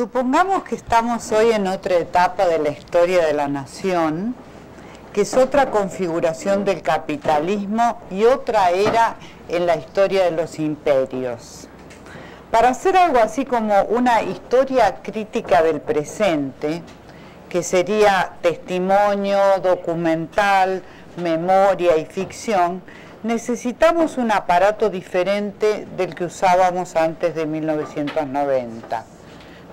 Supongamos que estamos hoy en otra etapa de la historia de la nación, que es otra configuración del capitalismo y otra era en la historia de los imperios. Para hacer algo así como una historia crítica del presente, que sería testimonio, documental, memoria y ficción, necesitamos un aparato diferente del que usábamos antes de 1990.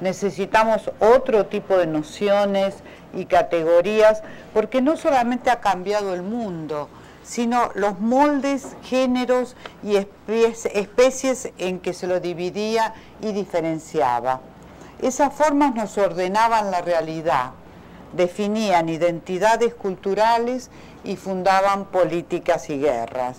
Necesitamos otro tipo de nociones y categorías porque no solamente ha cambiado el mundo, sino los moldes, géneros y especies en que se lo dividía y diferenciaba. Esas formas nos ordenaban la realidad, definían identidades culturales y fundaban políticas y guerras.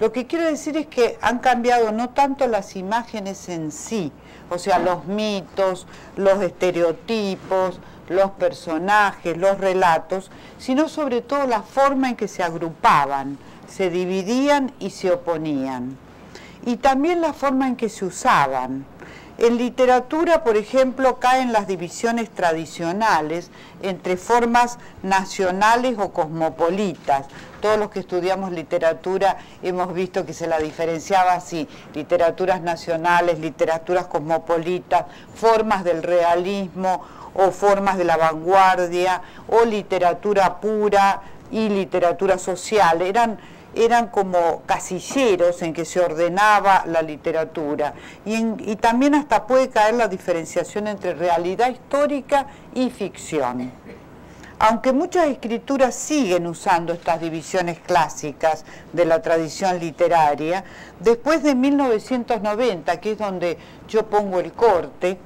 Lo que quiero decir es que han cambiado no tanto las imágenes en sí, o sea, los mitos, los estereotipos, los personajes, los relatos, sino sobre todo la forma en que se agrupaban, se dividían y se oponían. Y también la forma en que se usaban. En literatura, por ejemplo, caen las divisiones tradicionales entre formas nacionales o cosmopolitas. Todos los que estudiamos literatura hemos visto que se la diferenciaba así, literaturas nacionales, literaturas cosmopolitas, formas del realismo o formas de la vanguardia, o literatura pura y literatura social. Eran eran como casilleros en que se ordenaba la literatura y, también hasta puede caer la diferenciación entre realidad histórica y ficción. Aunque muchas escrituras siguen usando estas divisiones clásicas de la tradición literaria, después de 1990, que es donde yo pongo el corte,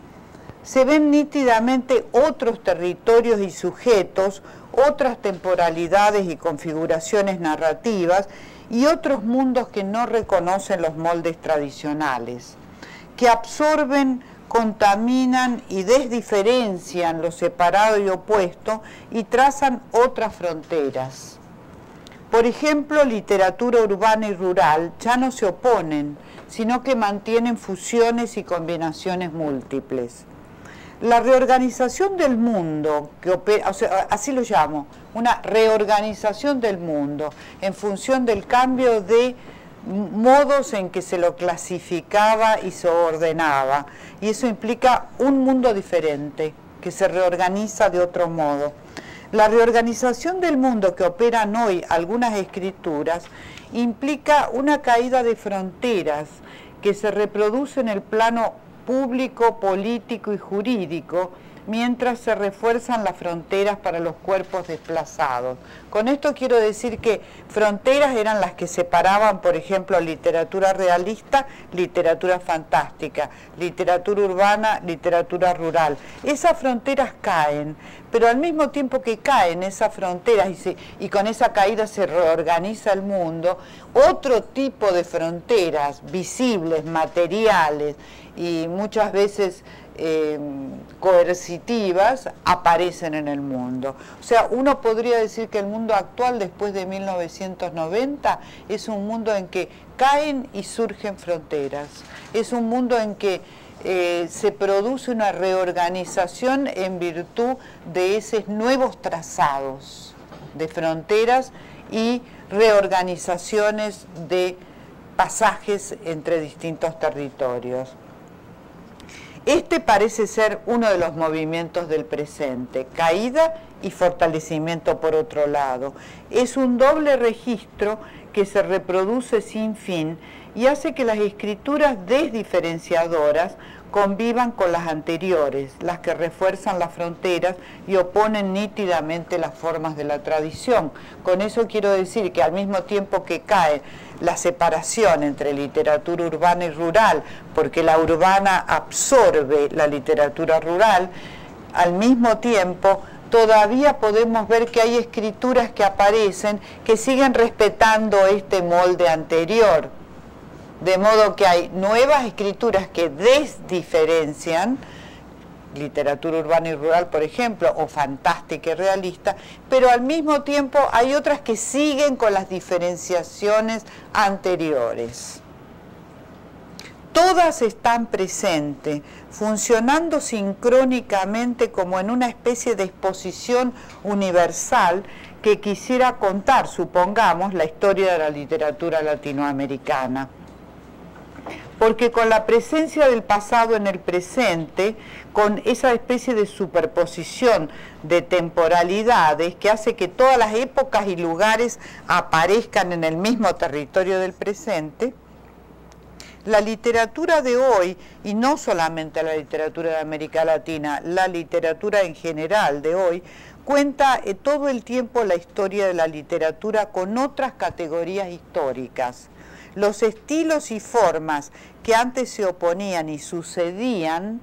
se ven nítidamente otros territorios y sujetos otras temporalidades y configuraciones narrativas y otros mundos que no reconocen los moldes tradicionales, que absorben, contaminan y desdiferencian lo separado y opuesto y trazan otras fronteras. Por ejemplo, literatura urbana y rural ya no se oponen, sino que mantienen fusiones y combinaciones múltiples la reorganización del mundo, que opera, así lo llamo, una reorganización del mundo en función del cambio de modos en que se lo clasificaba y se ordenaba. Y eso implica un mundo diferente, que se reorganiza de otro modo. La reorganización del mundo que operan hoy algunas escrituras implica una caída de fronteras que se reproduce en el plano público, político y jurídico, mientras se refuerzan las fronteras para los cuerpos desplazados. Con esto quiero decir que fronteras eran las que separaban, por ejemplo, literatura realista, literatura fantástica, literatura urbana, literatura rural. Esas fronteras caen, pero al mismo tiempo que caen esas fronteras y, y con esa caída se reorganiza el mundo, otro tipo de fronteras visibles, materiales, y muchas veces eh, coercitivas aparecen en el mundo. O sea, uno podría decir que el mundo actual después de 1990 es un mundo en que caen y surgen fronteras, es un mundo en que eh, se produce una reorganización en virtud de esos nuevos trazados de fronteras y reorganizaciones de pasajes entre distintos territorios. Este parece ser uno de los movimientos del presente, caída y fortalecimiento por otro lado. Es un doble registro que se reproduce sin fin y hace que las escrituras desdiferenciadoras convivan con las anteriores, las que refuerzan las fronteras y oponen nítidamente las formas de la tradición. Con eso quiero decir que al mismo tiempo que cae la separación entre literatura urbana y rural, porque la urbana absorbe la literatura rural, al mismo tiempo todavía podemos ver que hay escrituras que aparecen que siguen respetando este molde anterior de modo que hay nuevas escrituras que desdiferencian, literatura urbana y rural, por ejemplo, o fantástica y realista, pero al mismo tiempo hay otras que siguen con las diferenciaciones anteriores. todas están presentes, funcionando sincrónicamente como en una especie de exposición universal que quisiera contar, supongamos, la historia de la literatura latinoamericana. Porque con la presencia del pasado en el presente, con esa especie de superposición de temporalidades que hace que todas las épocas y lugares aparezcan en el mismo territorio del presente, la literatura de hoy, y no solamente la literatura de América Latina, la literatura en general de hoy, cuenta eh, todo el tiempo la historia de la literatura con otras categorías históricas. Los estilos y formas que antes se oponían y sucedían,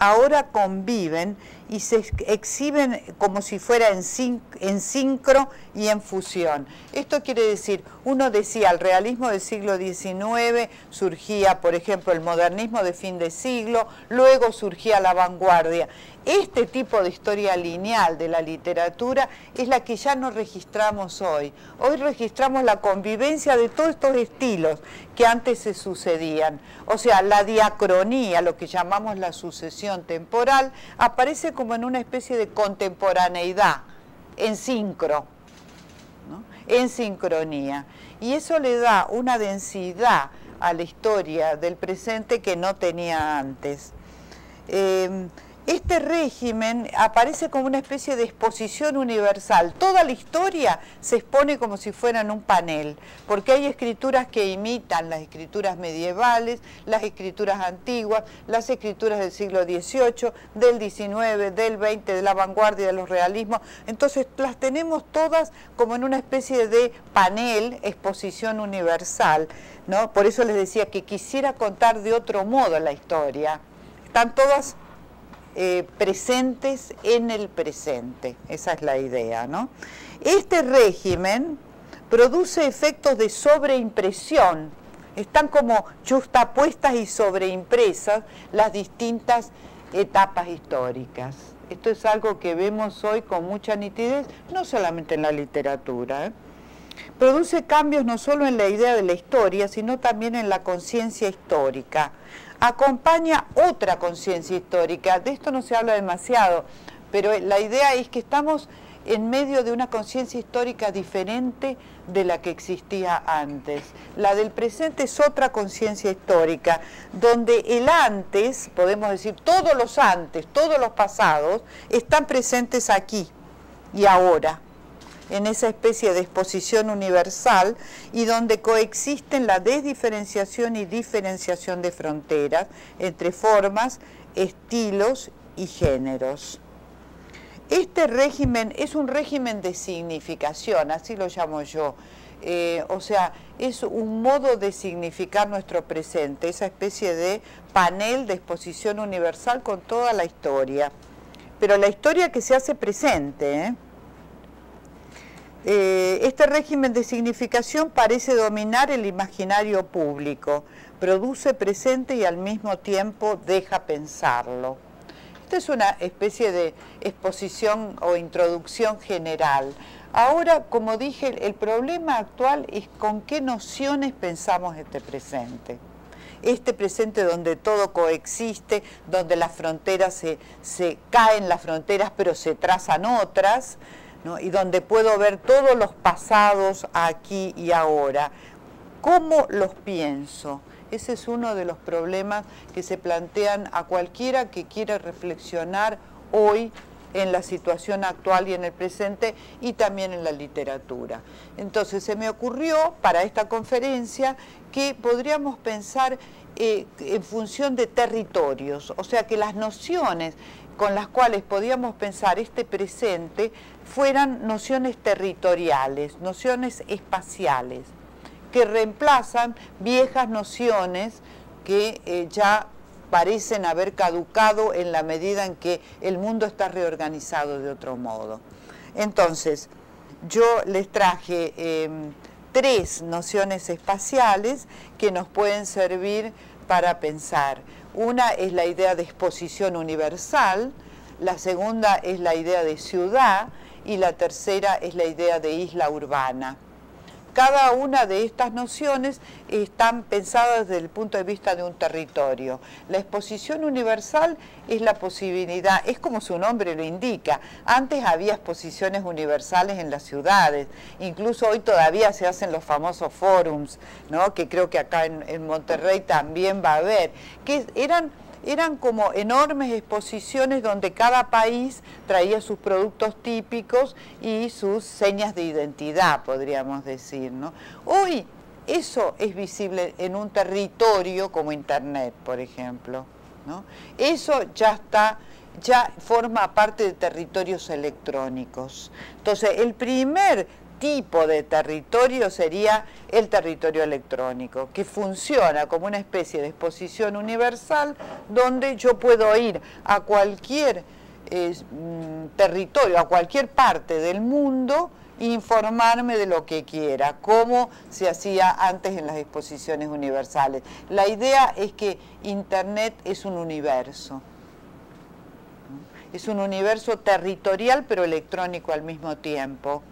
ahora conviven y se exhiben como si fuera en, sincro y en fusión. Esto quiere decir, uno decía, el realismo del siglo XIX surgía, por ejemplo, el modernismo de fin de siglo, luego surgía la vanguardia. Este tipo de historia lineal de la literatura es la que ya no registramos hoy. Hoy registramos la convivencia de todos estos estilos que antes se sucedían. O sea, la diacronía, lo que llamamos la sucesión temporal, aparece como en una especie de contemporaneidad, en sincro, en sincronía. Y eso le da una densidad a la historia del presente que no tenía antes. Eh, este régimen aparece como una especie de exposición universal. Toda la historia se expone como si fuera en un panel, porque hay escrituras que imitan las escrituras medievales, las escrituras antiguas, las escrituras del siglo XVIII, del XIX, del XX, de la vanguardia de los realismos. Entonces las tenemos todas como en una especie de panel, exposición universal. ¿no? Por eso les decía que quisiera contar de otro modo la historia. Están todas eh, presentes en el presente. Esa es la idea, ¿no? Este régimen produce efectos de sobreimpresión. Están como justapuestas y sobreimpresas las distintas etapas históricas. Esto es algo que vemos hoy con mucha nitidez, no solamente en la literatura. ¿eh? Produce cambios no solo en la idea de la historia, sino también en la conciencia histórica acompaña otra conciencia histórica. De esto no se habla demasiado, pero la idea es que estamos en medio de una conciencia histórica diferente de la que existía antes. La del presente es otra conciencia histórica, donde el antes, podemos decir, todos los antes, todos los pasados, están presentes aquí y ahora en esa especie de exposición universal y donde coexisten la desdiferenciación y diferenciación de fronteras entre formas, estilos y géneros. Este régimen es un régimen de significación, así lo llamo yo. Eh, o sea, es un modo de significar nuestro presente, esa especie de panel de exposición universal con toda la historia. Pero la historia que se hace presente, ¿eh? Eh, este régimen de significación parece dominar el imaginario público, produce presente y al mismo tiempo deja pensarlo. Esta es una especie de exposición o introducción general. Ahora, como dije, el problema actual es con qué nociones pensamos este presente este presente donde todo coexiste, donde las fronteras se, se, caen las fronteras pero se trazan otras, y donde puedo ver todos los pasados aquí y ahora. ¿Cómo los pienso? Ese es uno de los problemas que se plantean a cualquiera que quiera reflexionar hoy en la situación actual y en el presente y también en la literatura. Entonces se me ocurrió para esta conferencia que podríamos pensar eh, en función de territorios, o sea que las nociones con las cuales podíamos pensar este presente fueran nociones territoriales, nociones espaciales, que reemplazan viejas nociones que eh, ya parecen haber caducado en la medida en que el mundo está reorganizado de otro modo. Entonces, yo les traje em, tres nociones espaciales que nos pueden servir para pensar. Una es la idea de exposición universal, la segunda es la idea de ciudad y la tercera es la idea de isla urbana. Cada una de estas nociones están pensadas desde el punto de vista de un territorio. La exposición universal es la posibilidad, es como su nombre lo indica, antes había exposiciones universales en las ciudades, incluso hoy todavía se hacen los famosos forums, ¿no? que creo que acá en, en Monterrey también va a haber, que eran eran como enormes exposiciones donde cada país traía sus productos típicos y sus señas de identidad, podríamos decir. ¿no? Hoy eso es visible en un territorio como Internet, por ejemplo. ¿no? Eso ya está ya forma parte de territorios electrónicos. Entonces, el primer tipo de territorio sería el territorio electrónico, que funciona como una especie de exposición universal donde yo puedo ir a cualquier mm, territorio, a cualquier parte del mundo, informarme de lo que quiera, como se hacía antes en las exposiciones universales. La idea es que Internet es un universo. Es un universo territorial pero electrónico al mismo tiempo.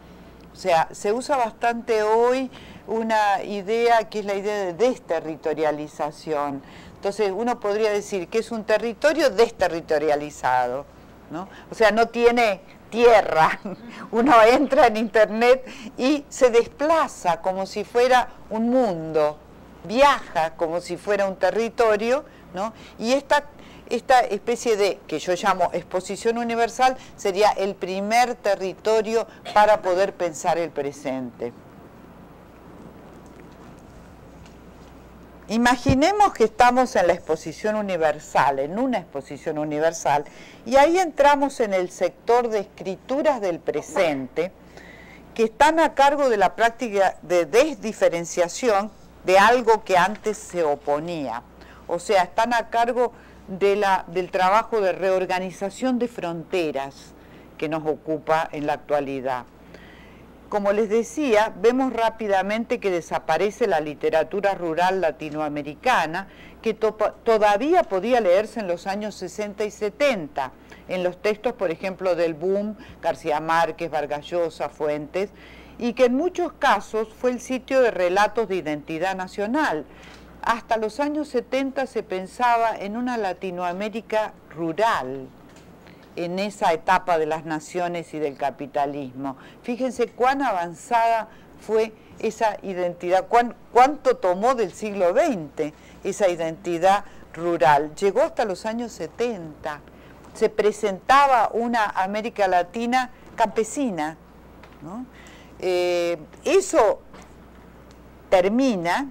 O sea, se usa bastante hoy una idea que es la idea de desterritorialización. Entonces uno podría decir que es un territorio desterritorializado, ¿no? O sea, no tiene tierra. Uno entra en internet y se desplaza como si fuera un mundo, viaja como si fuera un territorio, ¿no? Y esta esta especie de, que yo llamo exposición universal, sería el primer territorio para poder pensar el presente. Imaginemos que estamos en la exposición universal, en una exposición universal, y ahí entramos en el sector de escrituras del presente, que están a cargo de la práctica de desdiferenciación de algo que antes se oponía. O sea, están a cargo del trabajo de reorganización de fronteras que nos ocupa en la actualidad. Como les decía, vemos rápidamente que desaparece la literatura rural latinoamericana, que todavía podía leerse en los años 60 y 70, en los textos, por ejemplo, del Boom, García Márquez, Vargas Llosa, Fuentes, y que en muchos casos fue el sitio de relatos de identidad nacional, hasta los años 70 se pensaba en una Latinoamérica rural, en esa etapa de las naciones y del capitalismo. Fíjense cuán avanzada fue esa identidad, cuánto tomó del siglo XX esa identidad rural. Llegó hasta los años 70. Se presentaba una América Latina campesina. Eh, eso termina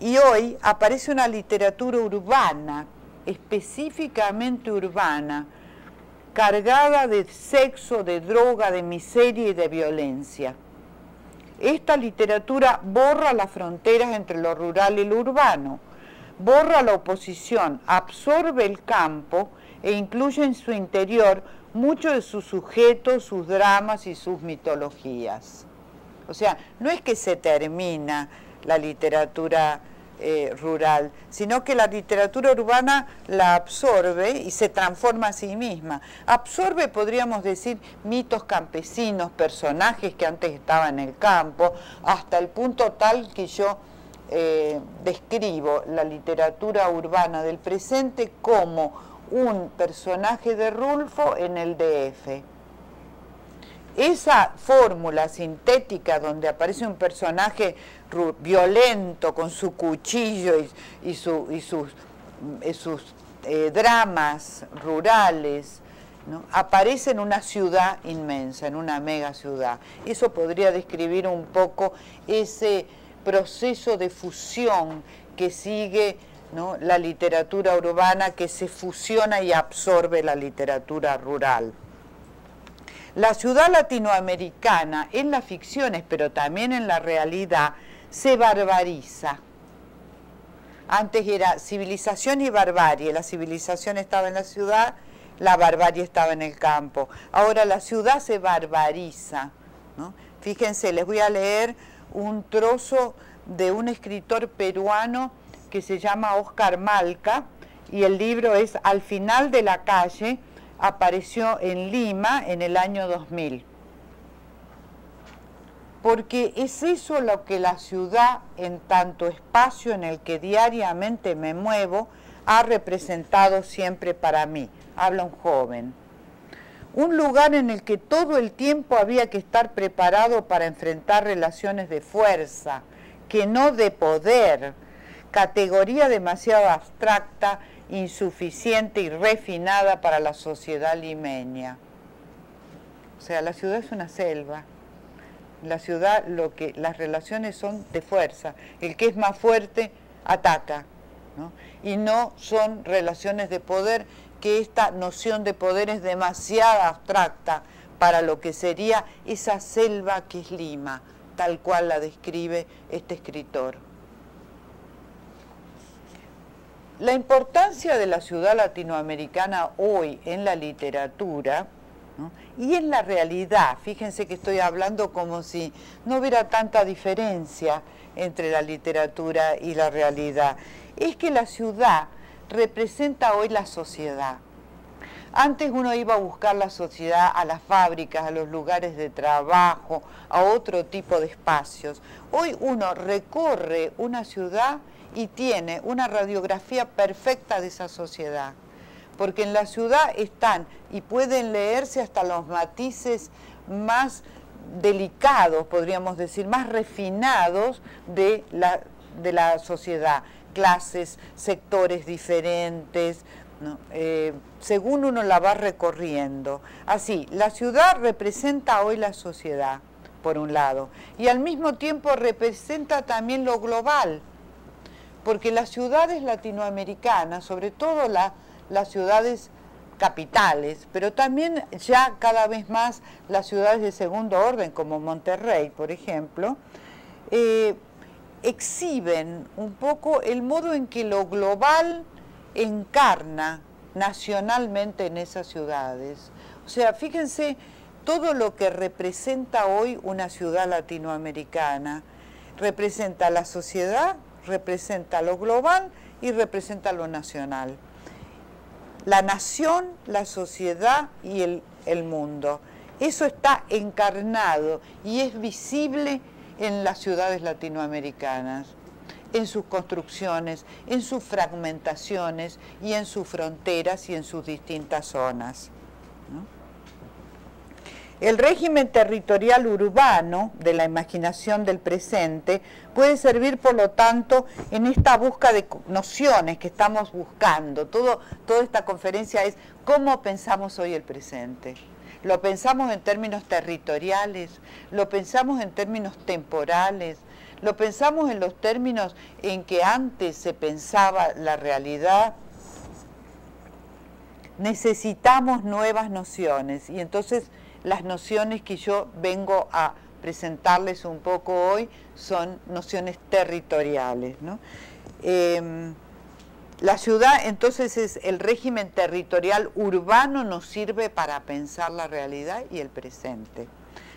y hoy aparece una literatura urbana, específicamente urbana, cargada de sexo, de droga, de miseria y de violencia. Esta literatura borra las fronteras entre lo rural y lo urbano, borra la oposición, absorbe el campo e incluye en su interior muchos de sus sujetos, sus dramas y sus mitologías. O sea, no es que se termina la literatura eh, rural, sino que la literatura urbana la absorbe y se transforma a sí misma. Absorbe, podríamos decir, mitos campesinos, personajes que antes estaban en el campo, hasta el punto tal que yo eh, describo la literatura urbana del presente como un personaje de Rulfo en el DF esa fórmula sintética donde aparece un personaje violento con su cuchillo y, sus, eh, dramas rurales, aparece en una ciudad inmensa, en una mega ciudad. Eso podría describir un poco ese proceso de fusión que sigue la literatura urbana, que se fusiona y absorbe la literatura rural. La ciudad latinoamericana en las ficciones, pero también en la realidad, se barbariza. Antes era civilización y barbarie. La civilización estaba en la ciudad, la barbarie estaba en el campo. Ahora la ciudad se barbariza. Fíjense, les voy a leer un trozo de un escritor peruano que se llama Oscar Malca y el libro es Al final de la calle, apareció en Lima en el año 2000. porque es eso lo que la ciudad, en tanto espacio en el que diariamente me muevo, ha representado siempre para mí. Habla un joven. Un lugar en el que todo el tiempo había que estar preparado para enfrentar relaciones de fuerza, que no de poder, categoría demasiado abstracta, insuficiente y refinada para la sociedad limeña. O sea, la ciudad es una selva. La ciudad, lo que, las relaciones son de fuerza. El que es más fuerte ataca. Y no son relaciones de poder, que esta noción de poder es demasiado abstracta para lo que sería esa selva que es Lima, tal cual la describe este escritor. La importancia de la ciudad latinoamericana hoy en la literatura y en la realidad, fíjense que estoy hablando como si no hubiera tanta diferencia entre la literatura y la realidad, es que la ciudad representa hoy la sociedad. Antes uno iba a buscar la sociedad a las fábricas, a los lugares de trabajo, a otro tipo de espacios. Hoy uno recorre una ciudad y tiene una radiografía perfecta de esa sociedad. Porque en la ciudad están y pueden leerse hasta los matices más delicados, podríamos decir, más refinados de la, de la sociedad. Clases, sectores diferentes, eh, según uno la va recorriendo. Así, la ciudad representa hoy la sociedad, por un lado, y al mismo tiempo representa también lo global, porque las ciudades latinoamericanas, sobre todo las ciudades capitales, pero también ya cada vez más las ciudades de segundo orden, como Monterrey, por ejemplo, eh, exhiben un poco el modo en que lo global encarna nacionalmente en esas ciudades. O sea, fíjense todo lo que representa hoy una ciudad latinoamericana. Representa la sociedad representa lo global y representa lo nacional. La nación, la sociedad y el, mundo. Eso está encarnado y es visible en las ciudades latinoamericanas, en sus construcciones, en sus fragmentaciones y en sus fronteras y en sus distintas zonas. El régimen territorial urbano de la imaginación del presente puede servir, por lo tanto, en esta búsqueda de nociones que estamos buscando. Todo, toda esta conferencia es cómo pensamos hoy el presente. Lo pensamos en términos territoriales, lo pensamos en términos temporales, lo pensamos en los términos en que antes se pensaba la realidad. Necesitamos nuevas nociones y entonces las nociones que yo vengo a presentarles un poco hoy son nociones territoriales. Em, la ciudad entonces es el régimen territorial urbano nos sirve para pensar la realidad y el presente.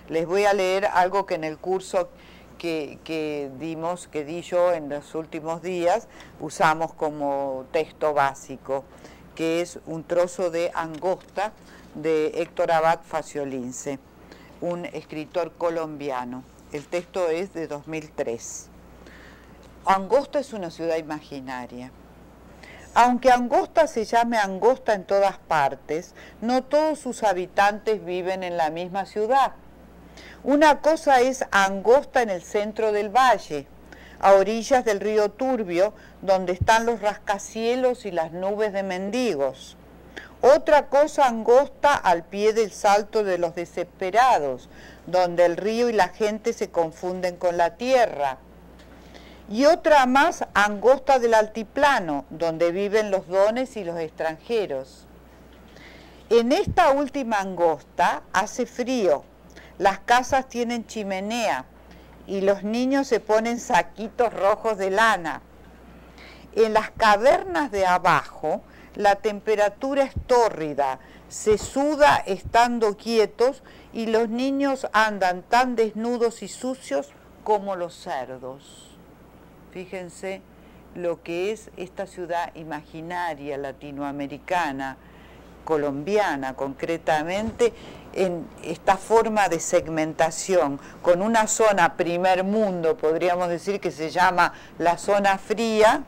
Les voy a leer algo que en el curso que, que, dimos, que di yo en los últimos días, usamos como texto básico, que es un trozo de angosta de Héctor Abad Faciolince, un escritor colombiano. El texto es de 2003. Angosta es una ciudad imaginaria. Aunque Angosta se llame Angosta en todas partes, no todos sus habitantes viven en la misma ciudad. Una cosa es Angosta en el centro del valle, a orillas del río Turbio, donde están los rascacielos y las nubes de mendigos. Otra cosa angosta al pie del salto de los desesperados, donde el río y la gente se confunden con la tierra. Y otra más angosta del altiplano, donde viven los dones y los extranjeros. En esta última angosta hace frío, las casas tienen chimenea y los niños se ponen saquitos rojos de lana. En las cavernas de abajo, la temperatura es tórrida, se suda estando quietos y los niños andan tan desnudos y sucios como los cerdos. Fíjense lo que es esta ciudad imaginaria latinoamericana colombiana concretamente, en esta forma de segmentación, con una zona primer mundo, podríamos decir que se llama la zona fría,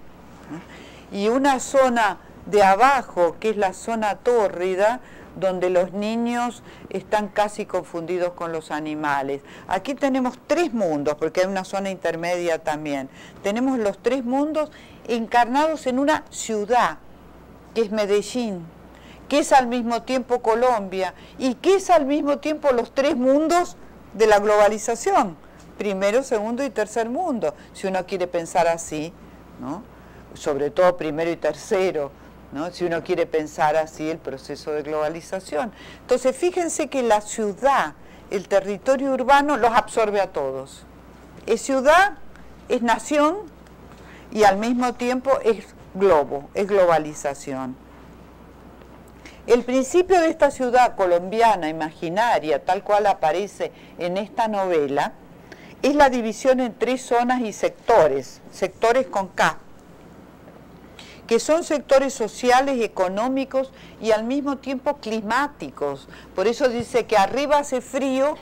y una zona de abajo, que es la zona tórrida, donde los niños están casi confundidos con los animales. Aquí tenemos tres mundos, porque hay una zona intermedia también. Tenemos los tres mundos encarnados en una ciudad, que es Medellín, que es al mismo tiempo Colombia y que es al mismo tiempo los tres mundos de la globalización, primero, segundo y tercer mundo, si uno quiere pensar así, ¿no? sobre todo primero y tercero, ¿no? si uno quiere pensar así el proceso de globalización. Entonces, fíjense que la ciudad, el territorio urbano, los absorbe a todos. Es ciudad, es nación y al mismo tiempo es globo, es globalización. El principio de esta ciudad colombiana imaginaria, tal cual aparece en esta novela, es la división en tres zonas y sectores, sectores con K, que son sectores sociales económicos y al mismo tiempo climáticos. Por eso dice que arriba hace frío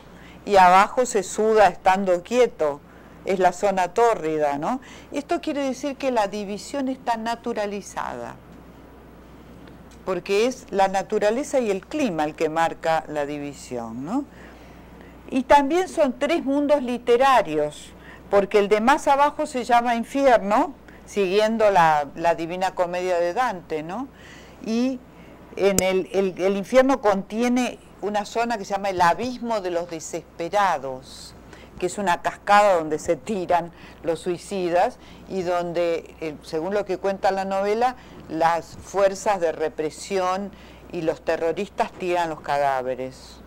y abajo se suda estando quieto. Es la zona tórrida, ¿no? Esto quiere decir que la división está naturalizada porque es la naturaleza y el clima el que marca la división. ¿no? Y también son tres mundos literarios, porque el de más abajo se llama infierno, siguiendo la, Divina Comedia de Dante, ¿no? Y en el, el infierno contiene una zona que se llama el abismo de los desesperados, que es una cascada donde se tiran los suicidas y donde, eh, según lo que cuenta la novela, las fuerzas de represión y los terroristas tiran los cadáveres.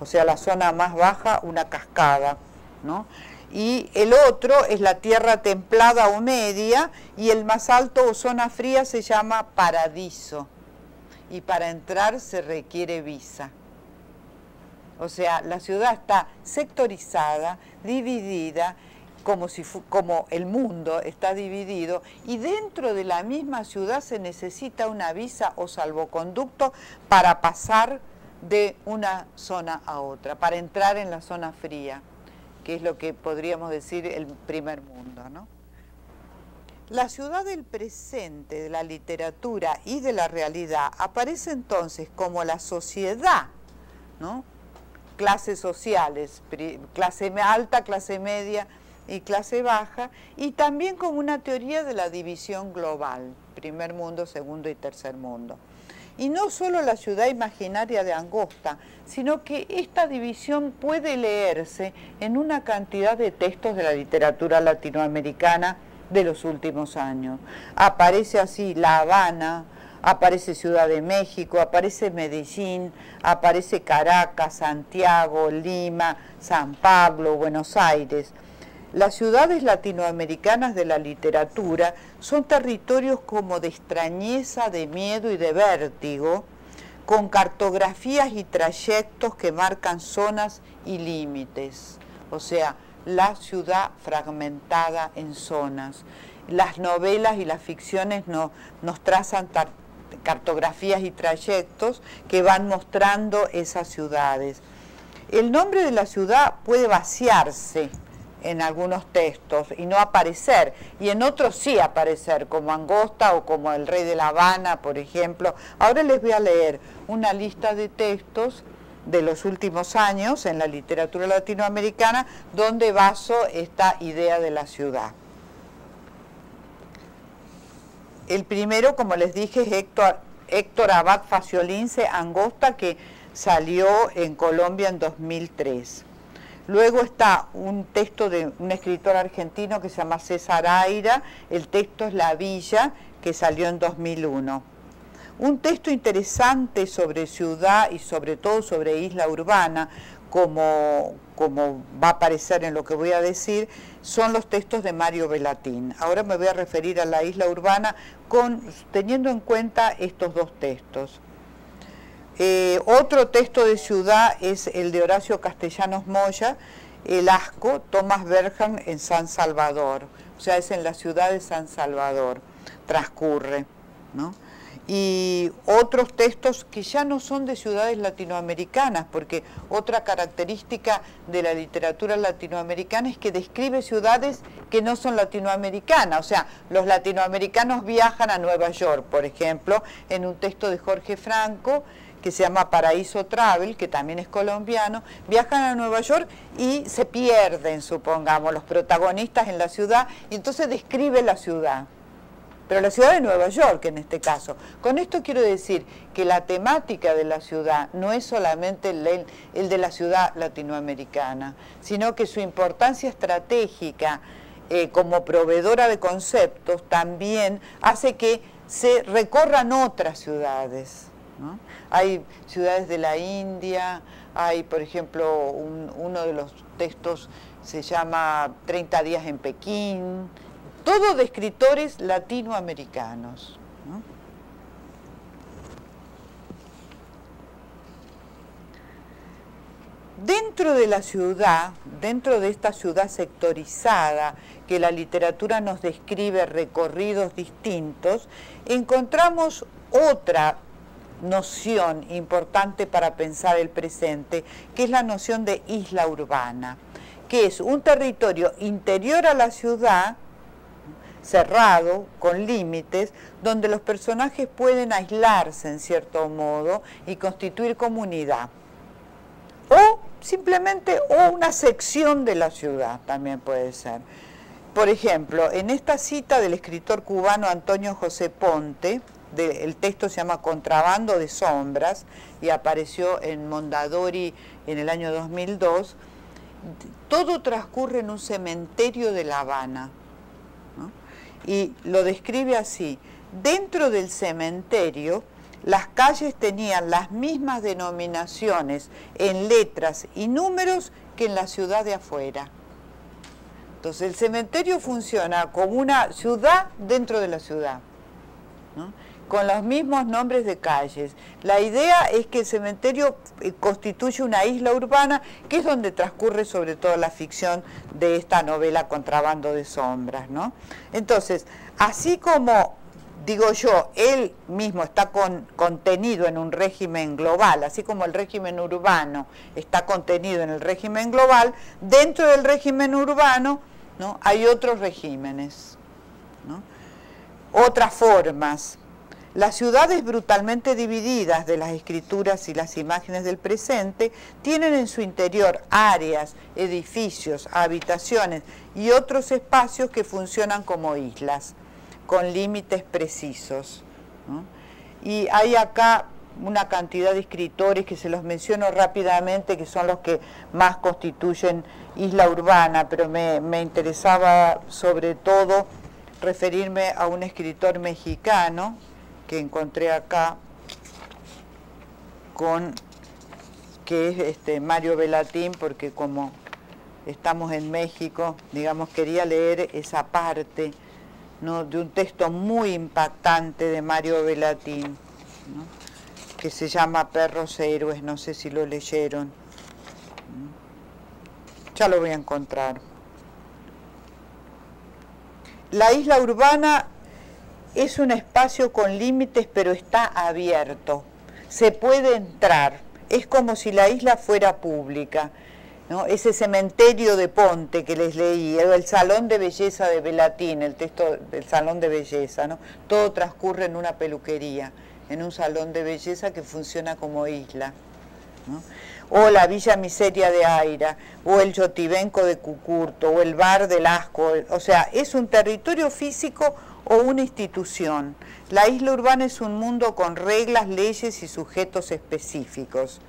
O sea, la zona más baja, una cascada. Y el otro es la tierra templada o media y el más alto o zona fría se llama paradiso. Y para entrar se requiere visa. O sea, la ciudad está sectorizada, dividida como, si como el mundo está dividido y dentro de la misma ciudad se necesita una visa o salvoconducto para pasar de una zona a otra, para entrar en la zona fría, que es lo que podríamos decir el primer mundo. ¿no? La ciudad del presente, de la literatura y de la realidad aparece entonces como la sociedad, ¿no? clases sociales, clase alta, clase media, y clase baja, y también como una teoría de la división global, primer mundo, segundo y tercer mundo. Y no solo la ciudad imaginaria de Angosta, sino que esta división puede leerse en una cantidad de textos de la literatura latinoamericana de los últimos años. Aparece así La Habana, aparece Ciudad de México, aparece Medellín, aparece Caracas, Santiago, Lima, San Pablo, Buenos Aires. Las ciudades latinoamericanas de la literatura son territorios como de extrañeza, de miedo y de vértigo, con cartografías y trayectos que marcan zonas y límites. O sea, la ciudad fragmentada en zonas. Las novelas y las ficciones nos trazan cartografías y trayectos que van mostrando esas ciudades. El nombre de la ciudad puede vaciarse en algunos textos y no aparecer, y en otros sí aparecer, como Angosta o como El Rey de La Habana, por ejemplo. Ahora les voy a leer una lista de textos de los últimos años en la literatura latinoamericana donde baso esta idea de la ciudad. El primero, como les dije, es Héctor, Héctor Abad Faciolince Angosta, que salió en Colombia en 2003. Luego está un texto de un escritor argentino que se llama César Aira, el texto es La Villa, que salió en 2001. Un texto interesante sobre ciudad y sobre todo sobre isla urbana, como, como va a aparecer en lo que voy a decir, son los textos de Mario Velatín. Ahora me voy a referir a la isla urbana con, teniendo en cuenta estos dos textos. Eh, otro texto de ciudad es el de Horacio Castellanos Moya, El Asco, Tomás Berjan en San Salvador, o sea, es en la ciudad de San Salvador, transcurre. ¿no? y otros textos que ya no son de ciudades latinoamericanas, porque otra característica de la literatura latinoamericana es que describe ciudades que no son latinoamericanas, o sea, los latinoamericanos viajan a Nueva York, por ejemplo, en un texto de Jorge Franco, que se llama Paraíso Travel, que también es colombiano, viajan a Nueva York y se pierden, supongamos, los protagonistas en la ciudad, y entonces describe la ciudad pero la ciudad de Nueva York en este caso. Con esto quiero decir que la temática de la ciudad no es solamente el, de la ciudad latinoamericana, sino que su importancia estratégica eh, como proveedora de conceptos también hace que se recorran otras ciudades. Hay ciudades de la India, hay por ejemplo uno de los textos se llama 30 días en Pekín, todo de escritores latinoamericanos. Dentro de la ciudad, dentro de esta ciudad sectorizada que la literatura nos describe recorridos distintos, encontramos otra noción importante para pensar el presente, que es la noción de isla urbana, que es un territorio interior a la ciudad cerrado, con límites, donde los personajes pueden aislarse en cierto modo y constituir comunidad. O simplemente o una sección de la ciudad también puede ser. Por ejemplo, en esta cita del escritor cubano Antonio José Ponte, el texto se llama Contrabando de Sombras y apareció en Mondadori en el año 2002, todo transcurre en un cementerio de La Habana y lo describe así. Dentro del cementerio, las calles tenían las mismas denominaciones en letras y números que en la ciudad de afuera. Entonces el cementerio funciona como una ciudad dentro de la ciudad con los mismos nombres de calles. La idea es que el cementerio eh, constituye una isla urbana, que es donde transcurre sobre todo la ficción de esta novela Contrabando de Sombras. ¿no? Entonces, así como digo yo, él mismo está contenido en un régimen global, así como el régimen urbano está contenido en el régimen global, dentro del régimen urbano ¿no? hay otros regímenes, otras formas. Las ciudades brutalmente divididas de las escrituras y las imágenes del presente tienen en su interior áreas, edificios, habitaciones y otros espacios que funcionan como islas, con límites precisos. Y hay acá una cantidad de escritores que se los menciono rápidamente, que son los que más constituyen isla urbana, pero me, interesaba sobre todo referirme a un escritor mexicano, que encontré acá con que es este Mario Velatín porque como estamos en México, digamos, quería leer esa parte ¿no? de un texto muy impactante de Mario Velatín, que se llama Perros e Héroes, no sé si lo leyeron. Ya lo voy a encontrar. La isla urbana es un espacio con límites, pero está abierto. Se puede entrar. Es como si la isla fuera pública. ¿no? Ese cementerio de Ponte que les leí, el salón de belleza de Velatín, el texto del salón de belleza, ¿no? todo transcurre en una peluquería, en un salón de belleza que funciona como isla. O la Villa Miseria de Aira, o el Yotibenco de Cucurto, o el Bar del Asco, o sea, es un territorio físico o una institución. La isla urbana es un mundo con reglas, leyes y sujetos específicos.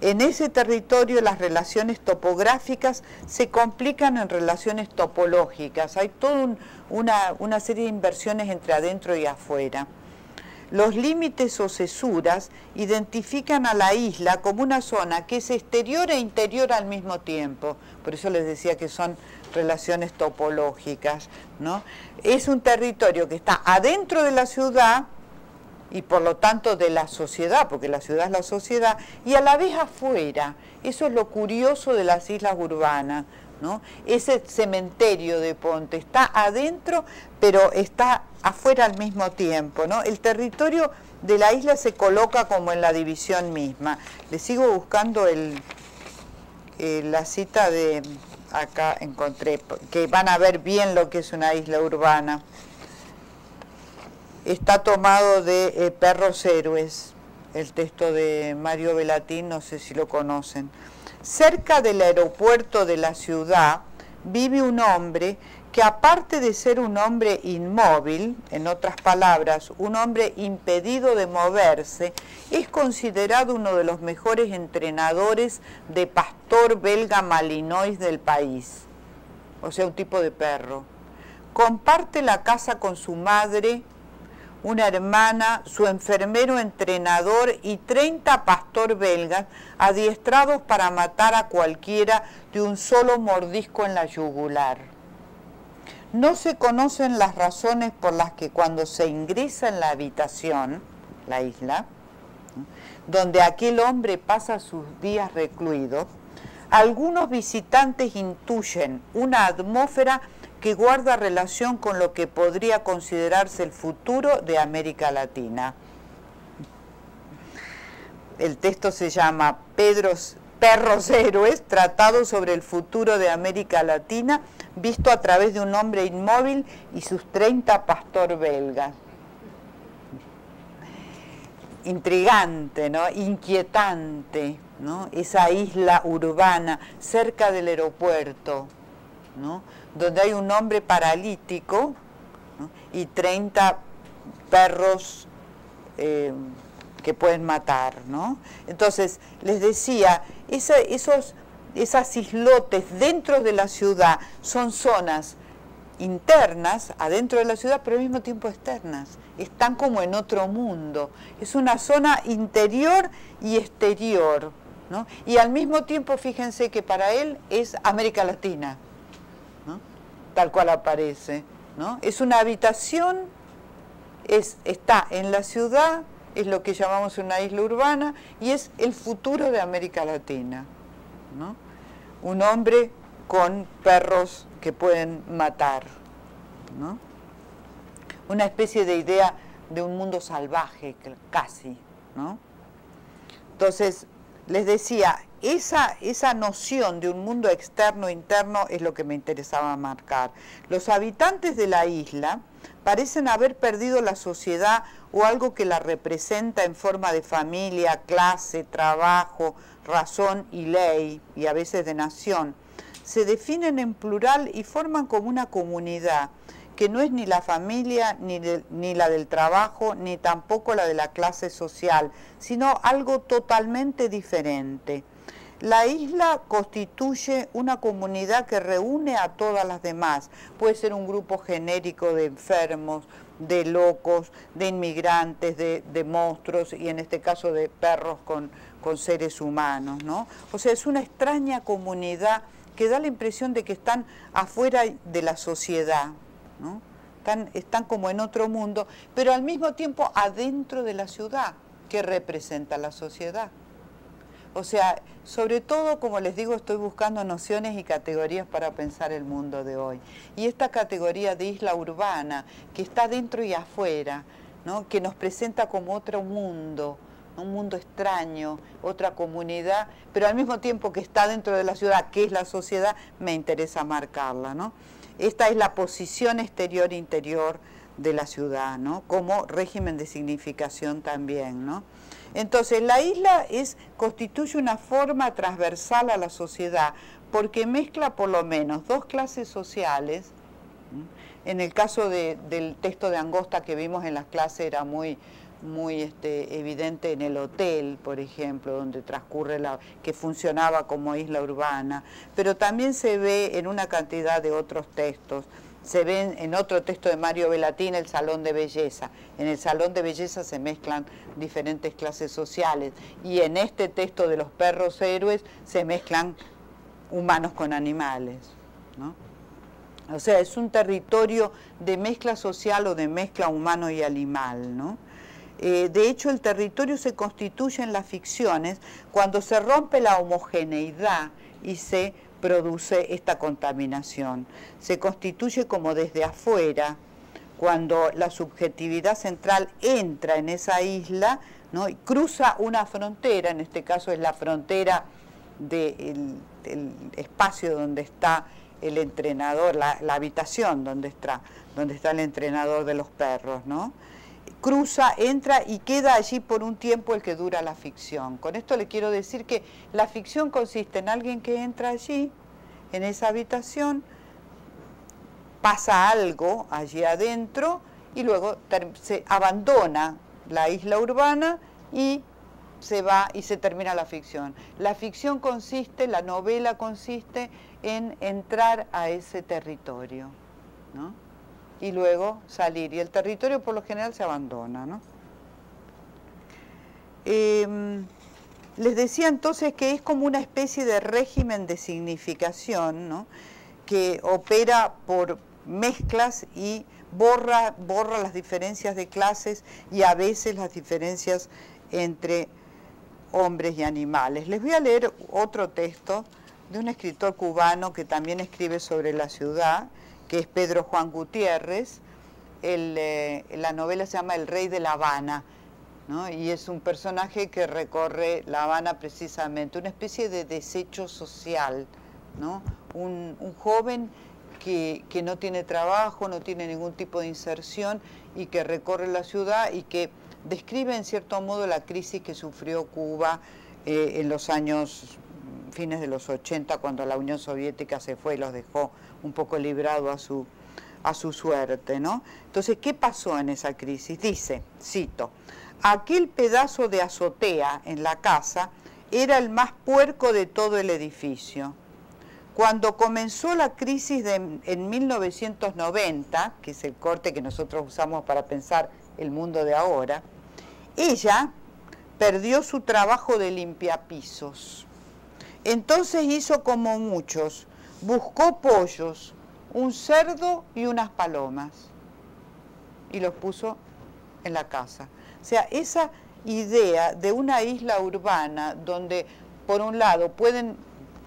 En ese territorio las relaciones topográficas se complican en relaciones topológicas. Hay toda una, una serie de inversiones entre adentro y afuera. Los límites o cesuras identifican a la isla como una zona que es exterior e interior al mismo tiempo. Por eso les decía que son relaciones topológicas, ¿no? Es un territorio que está adentro de la ciudad y por lo tanto de la sociedad, porque la ciudad es la sociedad, y a la vez afuera. Eso es lo curioso de las islas urbanas, ¿no? Ese cementerio de Ponte está adentro, pero está afuera al mismo tiempo, ¿no? El territorio de la isla se coloca como en la división misma. Le sigo buscando el, eh, la cita de acá encontré, que van a ver bien lo que es una isla urbana. Está tomado de eh, Perros Héroes, el texto de Mario Velatín, no sé si lo conocen. Cerca del aeropuerto de la ciudad vive un hombre que aparte de ser un hombre inmóvil, en otras palabras, un hombre impedido de moverse, es considerado uno de los mejores entrenadores de pastor belga malinois del país, o sea, un tipo de perro. Comparte la casa con su madre, una hermana, su enfermero entrenador y 30 pastor belgas adiestrados para matar a cualquiera de un solo mordisco en la yugular. No se conocen las razones por las que cuando se ingresa en la habitación, la isla, donde aquel hombre pasa sus días recluido, algunos visitantes intuyen una atmósfera que guarda relación con lo que podría considerarse el futuro de América Latina. El texto se llama Pedros, Perros Héroes, tratado sobre el futuro de América Latina, visto a través de un hombre inmóvil y sus 30 pastor belgas. Intrigante, ¿no? Inquietante, ¿no? Esa isla urbana cerca del aeropuerto, ¿no? Donde hay un hombre paralítico y 30 perros eh, que pueden matar. ¿no? Entonces, les decía, esos, esas islotes dentro de la ciudad son zonas internas, adentro de la ciudad, pero al mismo tiempo externas. Están como en otro mundo. Es una zona interior y exterior. ¿no? Y al mismo tiempo, fíjense que para él es América Latina tal cual aparece. ¿no? Es una habitación, es, está en la ciudad, es lo que llamamos una isla urbana y es el futuro de América Latina. ¿no? Un hombre con perros que pueden matar. ¿no? Una especie de idea de un mundo salvaje, casi. ¿no? Entonces, les decía, esa, esa noción de un mundo externo interno es lo que me interesaba marcar. Los habitantes de la isla parecen haber perdido la sociedad o algo que la representa en forma de familia, clase, trabajo, razón y ley, y a veces de nación. Se definen en plural y forman como una comunidad que no es ni la familia, ni, ni, la del trabajo, ni tampoco la de la clase social, sino algo totalmente diferente. La isla constituye una comunidad que reúne a todas las demás. Puede ser un grupo genérico de enfermos, de locos, de inmigrantes, de, monstruos y en este caso de perros con, seres humanos. ¿no? O sea, es una extraña comunidad que da la impresión de que están afuera de la sociedad. ¿no? Están, están como en otro mundo, pero al mismo tiempo adentro de la ciudad que representa la sociedad. O sea, sobre todo, como les digo, estoy buscando nociones y categorías para pensar el mundo de hoy. Y esta categoría de isla urbana, que está dentro y afuera, que nos presenta como otro mundo, un mundo extraño, otra comunidad, pero al mismo tiempo que está dentro de la ciudad, que es la sociedad, me interesa marcarla. ¿no? Esta es la posición exterior-interior de la ciudad, ¿no? como régimen de significación también. ¿no? Entonces, la isla es, constituye una forma transversal a la sociedad porque mezcla por lo menos dos clases sociales. En el caso del texto de Angosta que vimos en las clases era muy, muy este, evidente en el hotel, por ejemplo, donde transcurre la, que funcionaba como isla urbana, pero también se ve en una cantidad de otros textos se ven en otro texto de Mario Velatín, el Salón de Belleza. En el Salón de Belleza se mezclan diferentes clases sociales y en este texto de los perros héroes se mezclan humanos con animales. O sea, es un territorio de mezcla social o de mezcla humano y animal. ¿no? Eh, de hecho, el territorio se constituye en las ficciones cuando se rompe la homogeneidad y se produce esta contaminación. Se constituye como desde afuera, cuando la subjetividad central entra en esa isla ¿no? y cruza una frontera, en este caso es la frontera del espacio donde está el entrenador, la, habitación donde está, donde está el entrenador de los perros, ¿no? Cruza, entra y queda allí por un tiempo el que dura la ficción. Con esto le quiero decir que la ficción consiste en alguien que entra allí, en esa habitación, pasa algo allí adentro y luego se abandona la isla urbana y se va y se termina la ficción. La ficción consiste, la novela consiste en entrar a ese territorio, ¿no? Y luego salir. Y el territorio por lo general se abandona, ¿no? Em, les decía entonces que es como una especie de régimen de significación, ¿no? que opera por mezclas y borra, borra las diferencias de clases y a veces las diferencias entre hombres y animales. Les voy a leer otro texto de un escritor cubano que también escribe sobre la ciudad, que es Pedro Juan Gutiérrez. Eh, la novela se llama El Rey de La Habana, y es un personaje que recorre La Habana precisamente, una especie de desecho social, ¿no? un, joven que, que, no tiene trabajo, no tiene ningún tipo de inserción y que recorre la ciudad y que describe en cierto modo la crisis que sufrió Cuba eh, en los años fines de los 80 cuando la Unión Soviética se fue y los dejó un poco librado a su, a su suerte, ¿no? Entonces, ¿qué pasó en esa crisis? Dice, cito, aquel pedazo de azotea en la casa era el más puerco de todo el edificio. Cuando comenzó la crisis de, en 1990, que es el corte que nosotros usamos para pensar el mundo de ahora, ella perdió su trabajo de limpiapisos. Entonces hizo como muchos, buscó pollos, un cerdo y unas palomas y los puso en la casa. O sea, esa idea de una isla urbana donde por un lado pueden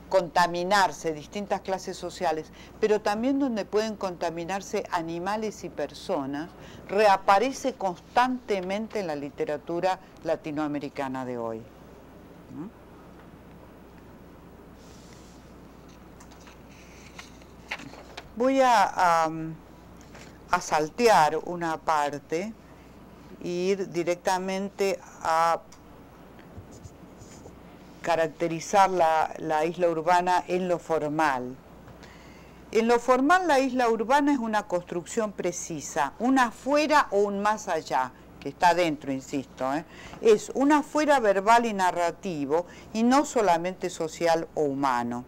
contaminarse distintas clases sociales, pero también donde pueden contaminarse animales y personas, reaparece constantemente en la literatura latinoamericana de hoy. Voy a, a, saltear una parte e ir directamente a caracterizar la, isla urbana en lo formal. En lo formal la isla urbana es una construcción precisa, una afuera o un más allá, que está dentro, insisto. ¿eh? Es un afuera verbal y narrativo y no solamente social o humano.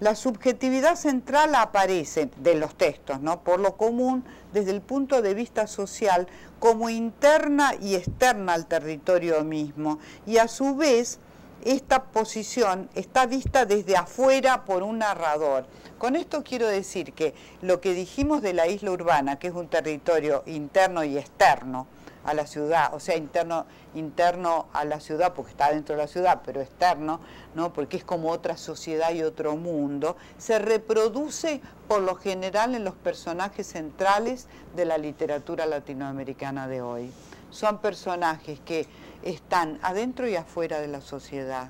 La subjetividad central aparece de los textos, ¿no? por lo común, desde el punto de vista social, como interna y externa al territorio mismo, y a su vez esta posición está vista desde afuera por un narrador. Con esto quiero decir que lo que dijimos de la isla urbana, que es un territorio interno y externo a la ciudad, o sea, interno, interno a la ciudad porque está dentro de la ciudad, pero externo, ¿no? porque es como otra sociedad y otro mundo, se reproduce por lo general en los personajes centrales de la literatura latinoamericana de hoy. Son personajes que están adentro y afuera de la sociedad,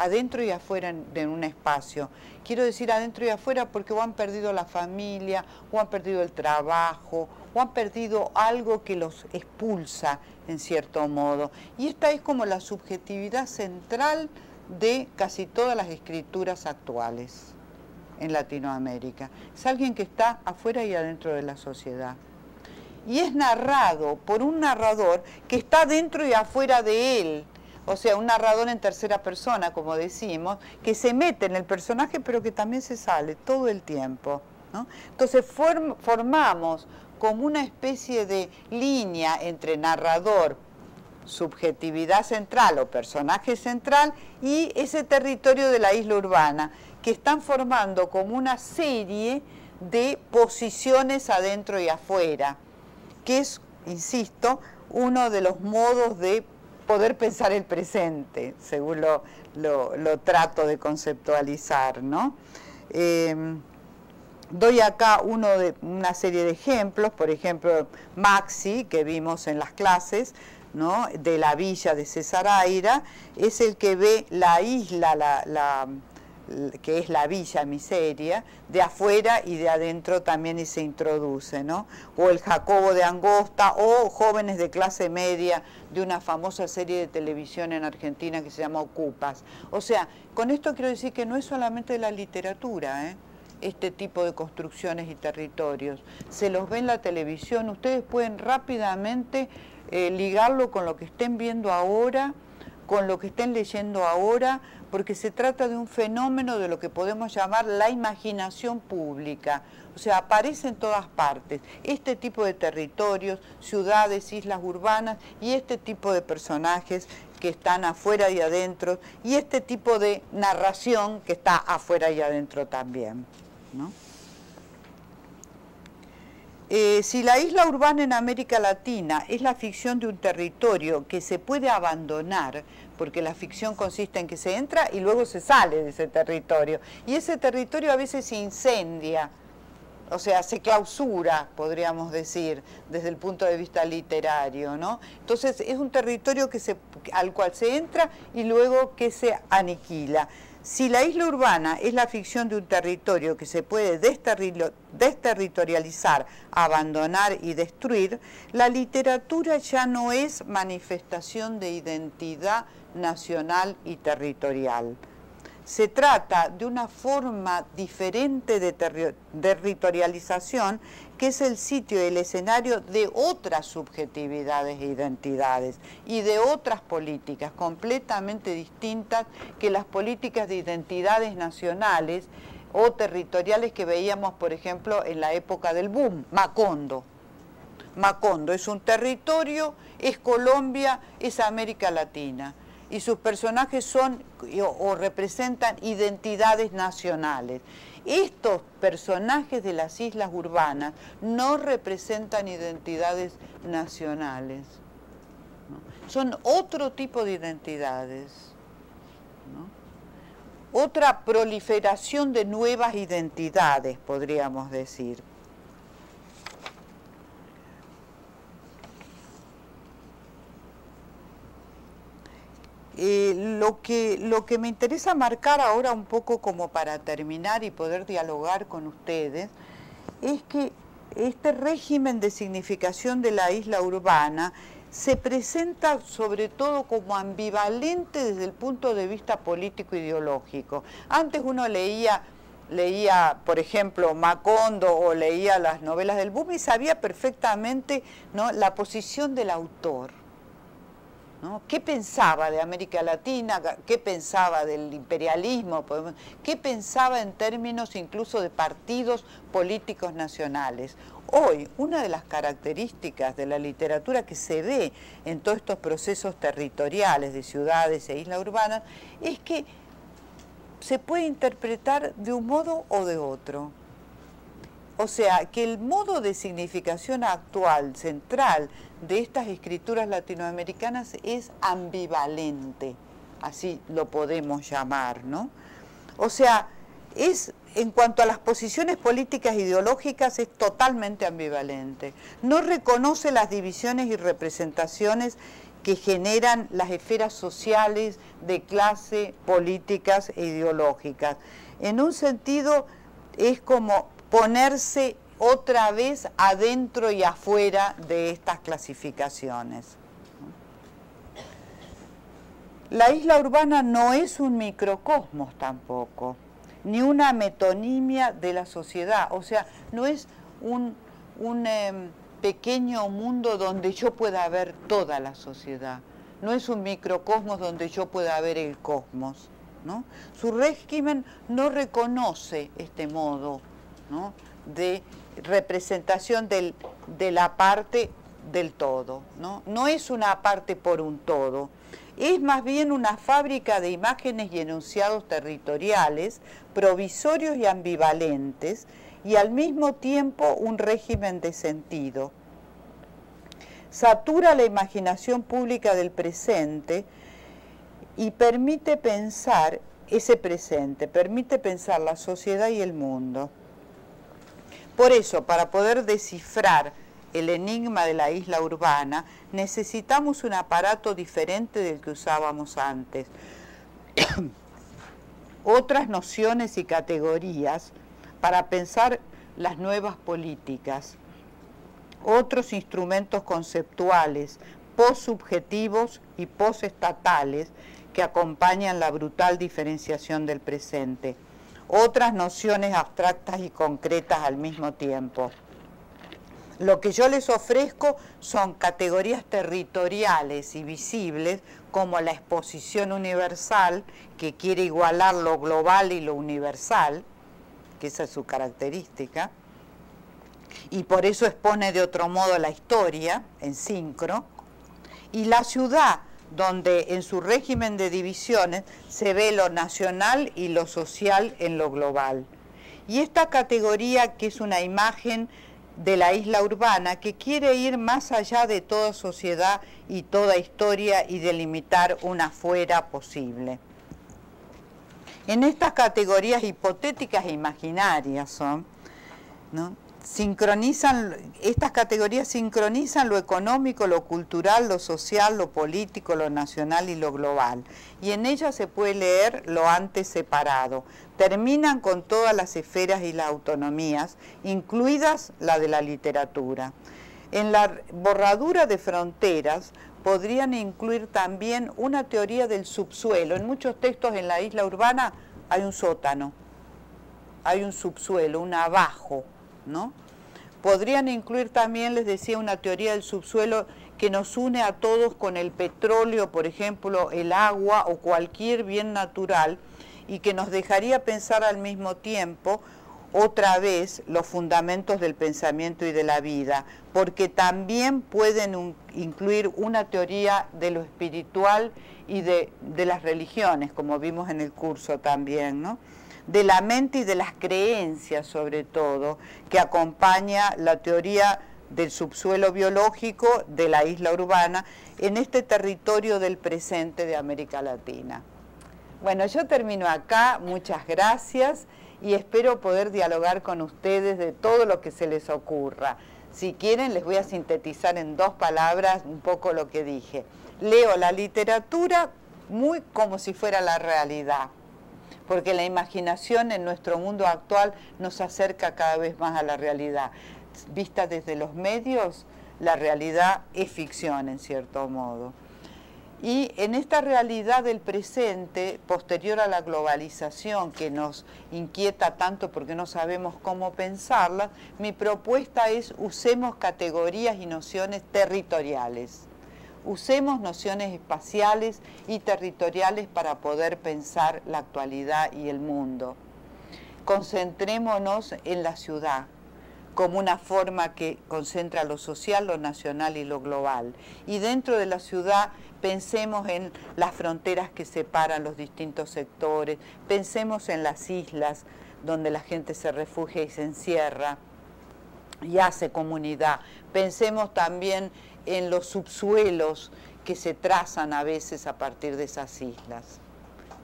adentro y afuera de un espacio. Quiero decir adentro y afuera porque o han perdido la familia, o han perdido el trabajo, o han perdido algo que los expulsa en cierto modo. Y esta es como la subjetividad central de casi todas las escrituras actuales en Latinoamérica. Es alguien que está afuera y adentro de la sociedad y es narrado por un narrador que está dentro y afuera de él. O sea, un narrador en tercera persona, como decimos, que se mete en el personaje pero que también se sale todo el tiempo. Entonces formamos como una especie de línea entre narrador, subjetividad central o personaje central y ese territorio de la isla urbana, que están formando como una serie de posiciones adentro y afuera que es, insisto, uno de los modos de poder pensar el presente, según lo, trato de conceptualizar, ¿no? Em, doy acá una serie de ejemplos, por ejemplo, Maxi, que vimos en las clases, ¿no? de la villa de Cesaraira, es el que ve la isla, la que es la villa miseria, de afuera y de adentro también y se introduce, ¿no? O el Jacobo de Angosta, o jóvenes de clase media de una famosa serie de televisión en Argentina que se llama Ocupas. O sea, con esto quiero decir que no es solamente la literatura, ¿eh? este tipo de construcciones y territorios. Se los ve en la televisión, ustedes pueden rápidamente eh, ligarlo con lo que estén viendo ahora, con lo que estén leyendo ahora, porque se trata de un fenómeno de lo que podemos llamar la imaginación pública. O sea, aparece en todas partes. Este tipo de territorios, ciudades, islas urbanas y este tipo de personajes que están afuera y adentro y este tipo de narración que está afuera y adentro también. Eh, si la isla urbana en América Latina es la ficción de un territorio que se puede abandonar, porque la ficción consiste en que se entra y luego se sale de ese territorio, y ese territorio a veces se incendia, o sea, se clausura, podríamos decir, desde el punto de vista literario, ¿no? Entonces es un territorio que se, al cual se entra y luego que se aniquila. Si la isla urbana es la ficción de un territorio que se puede desterritorializar, abandonar y destruir, la literatura ya no es manifestación de identidad nacional y territorial. Se trata de una forma diferente de territorialización que es el sitio y el escenario de otras subjetividades e identidades y de otras políticas completamente distintas que las políticas de identidades nacionales o territoriales que veíamos, por ejemplo, en la época del boom, Macondo. Macondo es un territorio, es Colombia, es América Latina y sus personajes son o, representan identidades nacionales. Estos personajes de las islas urbanas no representan identidades nacionales, son otro tipo de identidades, otra proliferación de nuevas identidades, podríamos decir. Eh, lo, que, lo que me interesa marcar ahora un poco como para terminar y poder dialogar con ustedes es que este régimen de significación de la isla urbana se presenta sobre todo como ambivalente desde el punto de vista político-ideológico. Antes uno leía leía, por ejemplo, Macondo o leía las novelas del boom y sabía perfectamente ¿no? la posición del autor. ¿Qué pensaba de América Latina? ¿Qué pensaba del imperialismo? ¿Qué pensaba en términos incluso de partidos políticos nacionales? Hoy, una de las características de la literatura que se ve en todos estos procesos territoriales de ciudades e islas urbanas es que se puede interpretar de un modo o de otro. O sea, que el modo de significación actual, central, de estas escrituras latinoamericanas es ambivalente, así lo podemos llamar, ¿no? O sea, es en cuanto a las posiciones políticas ideológicas es totalmente ambivalente. No reconoce las divisiones y representaciones que generan las esferas sociales de clase, políticas e ideológicas. En un sentido es como ponerse otra vez adentro y afuera de estas clasificaciones. La isla urbana no es un microcosmos tampoco, ni una metonimia de la sociedad, o sea, no es un, em, pequeño mundo donde yo pueda ver toda la sociedad, no es un microcosmos donde yo pueda ver el cosmos. ¿no? Su régimen no reconoce este modo de representación de la parte del todo. ¿no? no es una parte por un todo, es más bien una fábrica de imágenes y enunciados territoriales, provisorios y ambivalentes, y al mismo tiempo un régimen de sentido. Satura la imaginación pública del presente y permite pensar ese presente, permite pensar la sociedad y el mundo. Por eso, para poder descifrar el enigma de la isla urbana, necesitamos un aparato diferente del que usábamos antes. Otras nociones y categorías para pensar las nuevas políticas. Otros instrumentos conceptuales, post-subjetivos y post-estatales que acompañan la brutal diferenciación del presente. Otras nociones abstractas y concretas al mismo tiempo. Lo que yo les ofrezco son categorías territoriales y visibles como la exposición universal, que quiere igualar lo global y lo universal, que esa es su característica, y por eso expone de otro modo la historia en sincro, y la ciudad, donde en su régimen de divisiones se ve lo nacional y lo social en lo global. Y esta categoría, que es una imagen de la isla urbana que quiere ir más allá de toda sociedad y toda historia y delimitar una fuera posible. En estas categorías hipotéticas e imaginarias son, ¿no? Sincronizan, estas categorías sincronizan lo económico, lo cultural, lo social, lo político, lo nacional y lo global. Y en ellas se puede leer lo antes separado. Terminan con todas las esferas y las autonomías, incluidas la de la literatura. En la borradura de fronteras podrían incluir también una teoría del subsuelo. En muchos textos en la isla urbana hay un sótano, hay un subsuelo, un abajo Podrían incluir también, les decía, una teoría del subsuelo que nos une a todos con el petróleo, por ejemplo, el agua o cualquier bien natural, y que nos dejaría pensar al mismo tiempo otra vez los fundamentos del pensamiento y de la vida, porque también pueden incluir una teoría de lo espiritual y de, de las religiones, como vimos en el curso también, ¿no? De la mente y de las creencias sobre todo, que acompaña la teoría del subsuelo biológico de la isla urbana en este territorio del presente de América Latina. Bueno, yo termino acá, muchas gracias y espero poder dialogar con ustedes de todo lo que se les ocurra. Si quieren, les voy a sintetizar en dos palabras un poco lo que dije. Leo la literatura muy como si fuera la realidad porque la imaginación en nuestro mundo actual nos acerca cada vez más a la realidad. Vista desde los medios, la realidad es ficción en cierto modo. Y en esta realidad del presente, posterior a la globalización que nos inquieta tanto porque no sabemos cómo pensarla, mi propuesta es usemos categorías y nociones territoriales usemos nociones espaciales y territoriales para poder pensar la actualidad y el mundo. Concentrémonos en la ciudad como una forma que concentra lo social, lo nacional y lo global. Y dentro de la ciudad pensemos en las fronteras que separan los distintos sectores, pensemos en las islas donde la gente se refugia y se encierra y hace comunidad. Pensemos también en los subsuelos que se trazan a veces a partir de esas islas.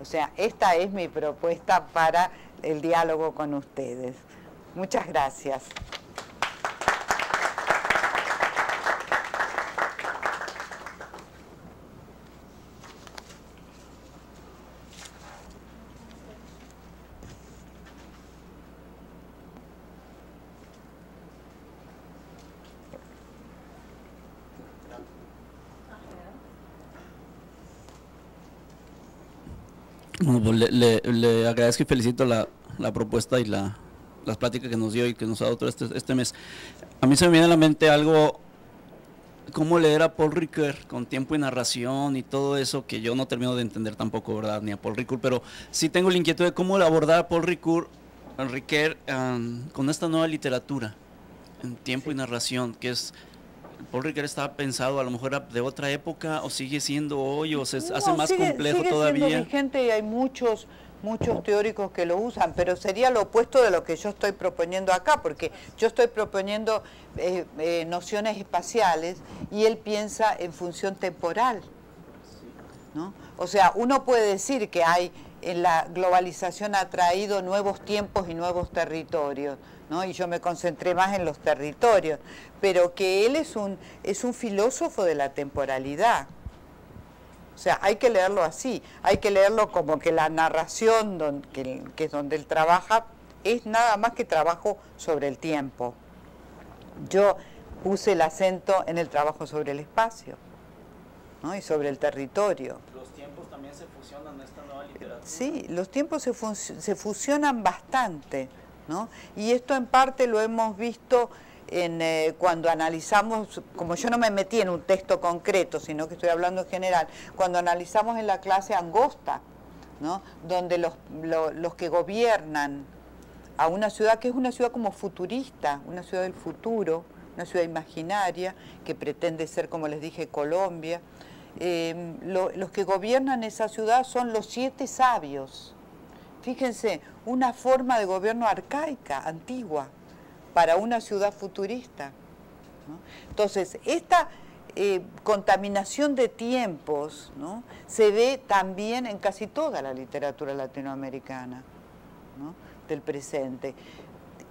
O sea, esta es mi propuesta para el diálogo con ustedes. Muchas gracias. Le, agradezco y felicito la, propuesta y la, las pláticas que nos dio y que nos ha dado todo este, este, mes. A mí se me viene a la mente algo, cómo leer a Paul Ricoeur con tiempo y narración y todo eso, que yo no termino de entender tampoco, ¿verdad? Ni a Paul Ricoeur, pero sí tengo la inquietud de cómo abordar a Paul Ricoeur, um, con esta nueva literatura, en tiempo y narración, que es Paul Ricoeur estaba pensado a lo mejor de otra época o sigue siendo hoy o se hace más complejo sigue todavía. Siendo vigente y hay muchos muchos teóricos que lo usan, pero sería lo opuesto de lo que yo estoy proponiendo acá, porque yo estoy proponiendo eh, eh, nociones espaciales y él piensa en función temporal. ¿no? O sea, uno puede decir que hay la globalización ha traído nuevos tiempos y nuevos territorios, ¿no? y yo me concentré más en los territorios, pero que él es un, es un filósofo de la temporalidad. O sea, hay que leerlo así, hay que leerlo como que la narración, que, que es donde él trabaja, es nada más que trabajo sobre el tiempo. Yo puse el acento en el trabajo sobre el espacio ¿no? y sobre el territorio. Los tiempos también se fusionan en esta nueva literatura. Sí, los tiempos se, se fusionan bastante, Y esto en parte lo hemos visto en, eh, cuando analizamos, como yo no me metí en un texto concreto, sino que estoy hablando en general, cuando analizamos en la clase angosta, donde los, que gobiernan a una ciudad que es una ciudad como futurista, una ciudad del futuro, una ciudad imaginaria que pretende ser, como les dije, Colombia. Em, los que gobiernan esa ciudad son los siete sabios. Fíjense, una forma de gobierno arcaica, antigua, para una ciudad futurista. Entonces, esta eh, contaminación de tiempos se ve también en casi toda la literatura latinoamericana del presente.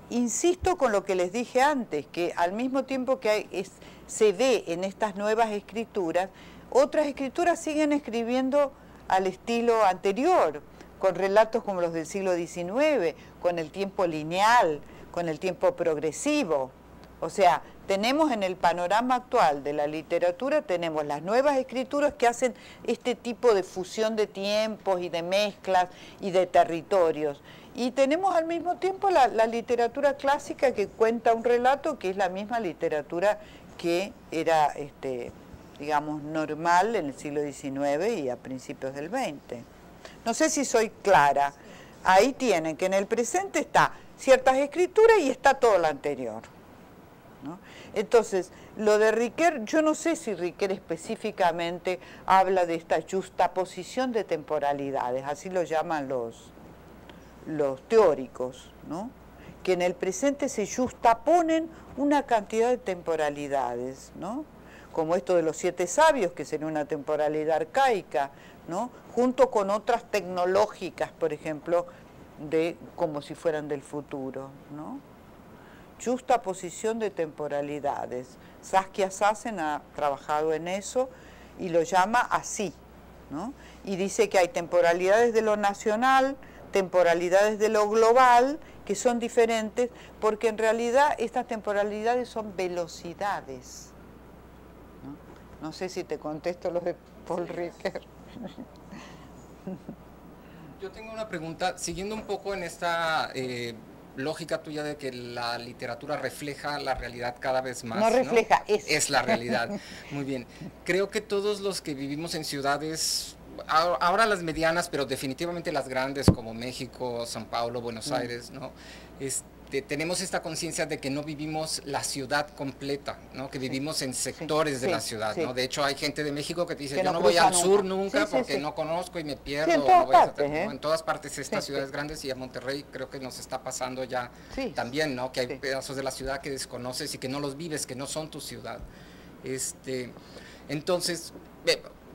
Insisto con lo que les dije antes, que al mismo tiempo que se ve en estas nuevas escrituras, otras escrituras siguen escribiendo al estilo anterior, con relatos como los del siglo XIX, con el tiempo lineal, con el tiempo progresivo. O sea, tenemos en el panorama actual de la literatura, tenemos las nuevas escrituras que hacen este tipo de fusión de tiempos y de mezclas y de territorios. Y tenemos al mismo tiempo la, literatura clásica que cuenta un relato que es la misma literatura que era, este, digamos, normal en el siglo XIX y a principios del XX. No sé si soy clara. Ahí tienen que en el presente está ciertas escrituras y está todo lo anterior. Entonces, lo de Riquer, yo no sé si Riquer específicamente habla de esta justaposición de temporalidades, así lo llaman los, los teóricos, ¿no? que en el presente se justaponen una cantidad de temporalidades, ¿no? como esto de los siete sabios, que sería una temporalidad arcaica, ¿no? junto con otras tecnológicas, por ejemplo, de como si fueran del futuro. ¿no? Justaposición de temporalidades. Saskia Sassen ha trabajado en eso y lo llama así. ¿no? Y dice que hay temporalidades de lo nacional, temporalidades de lo global que son diferentes, porque en realidad estas temporalidades son velocidades. No, sé si te contesto lo de Paul Ricker. Yo tengo una pregunta, siguiendo un poco en esta eh, lógica tuya de que la literatura refleja la realidad cada vez más. No refleja, es. Es la realidad. Muy bien. Creo que todos los que vivimos en ciudades ahora las medianas, pero definitivamente las grandes como México, San Paulo, Buenos mm. Aires, ¿no? Este, tenemos esta conciencia de que no vivimos la ciudad completa, ¿no? que vivimos en sectores de la ciudad. ¿no? De hecho, hay gente de México que dice, yo no, voy al sur nunca porque no conozco y me pierdo. En todas, partes, ¿eh? en todas partes, estas ciudades grandes y a Monterrey creo que nos está pasando ya también, ¿no? que hay pedazos de la ciudad que desconoces y que no los vives, que no son tu ciudad. Este, entonces,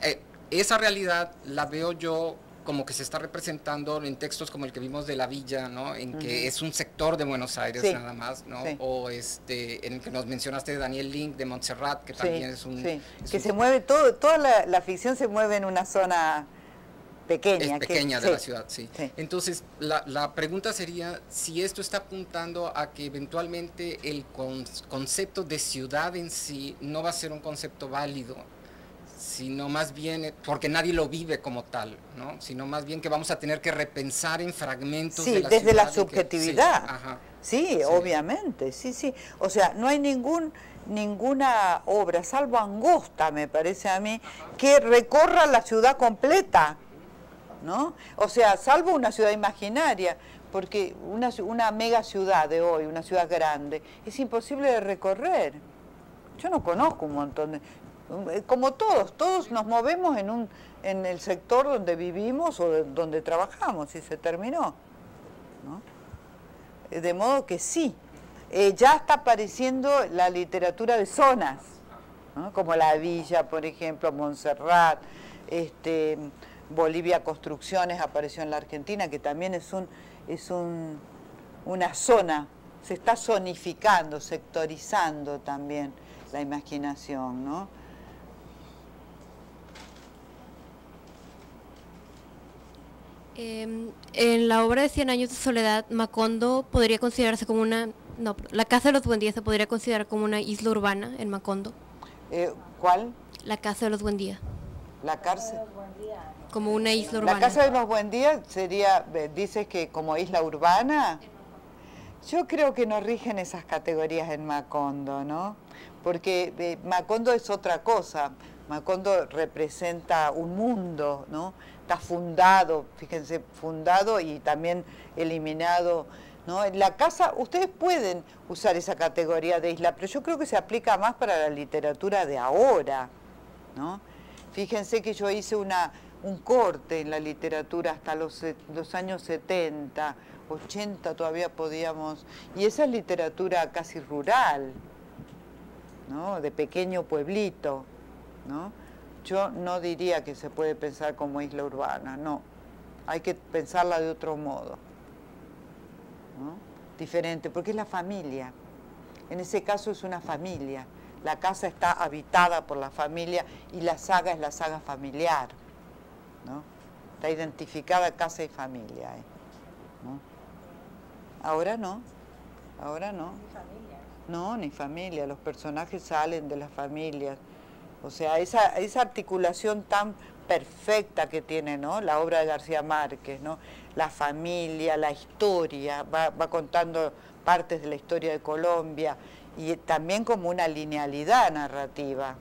eh, esa realidad la veo yo como que se está representando en textos como el que vimos de La Villa, ¿no? En que es un sector de Buenos Aires nada más, ¿no? O este, en el que nos mencionaste de Daniel Link de Montserrat, que también es un... que se mueve todo, toda la, ficción se mueve en una zona pequeña. Es pequeña de la ciudad, sí. Entonces, la, la, pregunta sería si esto está apuntando a que eventualmente el concepto de ciudad en sí no va a ser un concepto válido sino más bien, eh, porque nadie lo vive como tal, ¿no? sino más bien que vamos a tener que repensar en fragmentos de la desde la subjetividad. sí, obviamente, sí, sí. O sea, no hay ningún ninguna obra, salvo Angosta, me parece a mí, que recorra la ciudad completa, ¿no? O sea, salvo una ciudad imaginaria, porque una, una mega ciudad de hoy, una ciudad grande, es imposible de recorrer. Yo no conozco un montón de... Eh, como todos, todos nos movemos en, un, en el sector donde vivimos o donde trabajamos y se terminó. Eh, de modo que sí, eh, ya está apareciendo la literatura de zonas, como la Villa, por ejemplo, Montserrat, este, Bolivia Construcciones apareció en la Argentina, que también es, un, es un, una zona, se está zonificando, sectorizando también la imaginación, ¿no? Em, en la obra de Cien años de soledad, Macondo podría considerarse como una... No, la Casa de los Buendías se podría considerar como una isla urbana en Macondo. Eh, ¿Cuál? La Casa de los Buendías. La cárcel. Como una isla urbana. La Casa de los Buendías sería, dices que como isla urbana. Yo creo que no rigen esas categorías en Macondo, ¿no? Porque eh, Macondo es otra cosa. Macondo representa un mundo, ¿no? Está fundado, fíjense, fundado y también eliminado. ¿no? En la casa, ustedes pueden usar esa categoría de isla, pero yo creo que se aplica más para la literatura de ahora, ¿no? Fíjense que yo hice una, un corte en la literatura hasta los, los años 70, 80 todavía podíamos, y esa es literatura casi rural, ¿no? de pequeño pueblito. ¿no? Yo no diría que se puede pensar como isla urbana, no. Hay que pensarla de otro modo. Diferente, porque es la familia. En ese caso es una familia. La casa está habitada por la familia y la saga es la saga familiar. ¿no? Está identificada casa y familia. ¿eh? Ahora no. Ahora no. Ni familia. No, ni familia. Los personajes salen de las familias. O sea, esa, articulación tan perfecta que tiene ¿no? la obra de García Márquez, ¿no? la familia, la historia, va, contando partes de la historia de Colombia y también como una linealidad narrativa,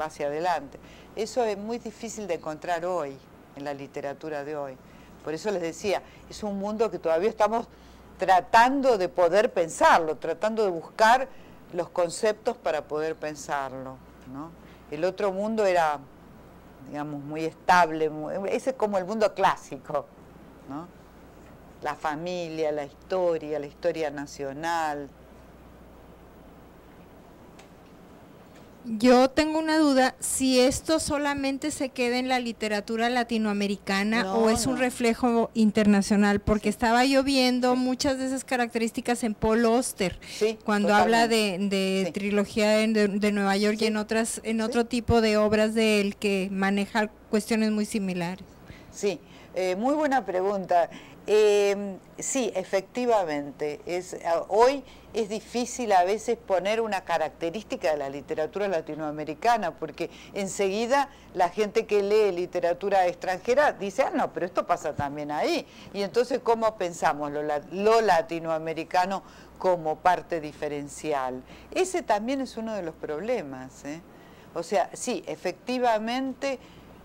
va hacia adelante. Eso es muy difícil de encontrar hoy, en la literatura de hoy. Por eso les decía, es un mundo que todavía estamos tratando de poder pensarlo, tratando de buscar los conceptos para poder pensarlo. ¿no? El otro mundo era, digamos, muy estable, ese es como el mundo clásico, ¿no? La familia, la historia, la historia nacional, Yo tengo una duda, si esto solamente se queda en la literatura latinoamericana o es un reflejo internacional, porque estaba yo viendo muchas de esas características en Paul Oster, cuando habla de, trilogía de, Nueva York y en otras en otro tipo de obras de él que maneja cuestiones muy similares. Sí, eh, muy buena pregunta. Eh, sí, efectivamente. Hoy es difícil a veces poner una característica de la literatura latinoamericana, porque enseguida la gente que lee literatura extranjera dice, ah, no, pero esto pasa también ahí. Y entonces, ¿cómo pensamos lo, lo latinoamericano como parte diferencial? Ese también es uno de los problemas. ¿eh? O sea, sí, efectivamente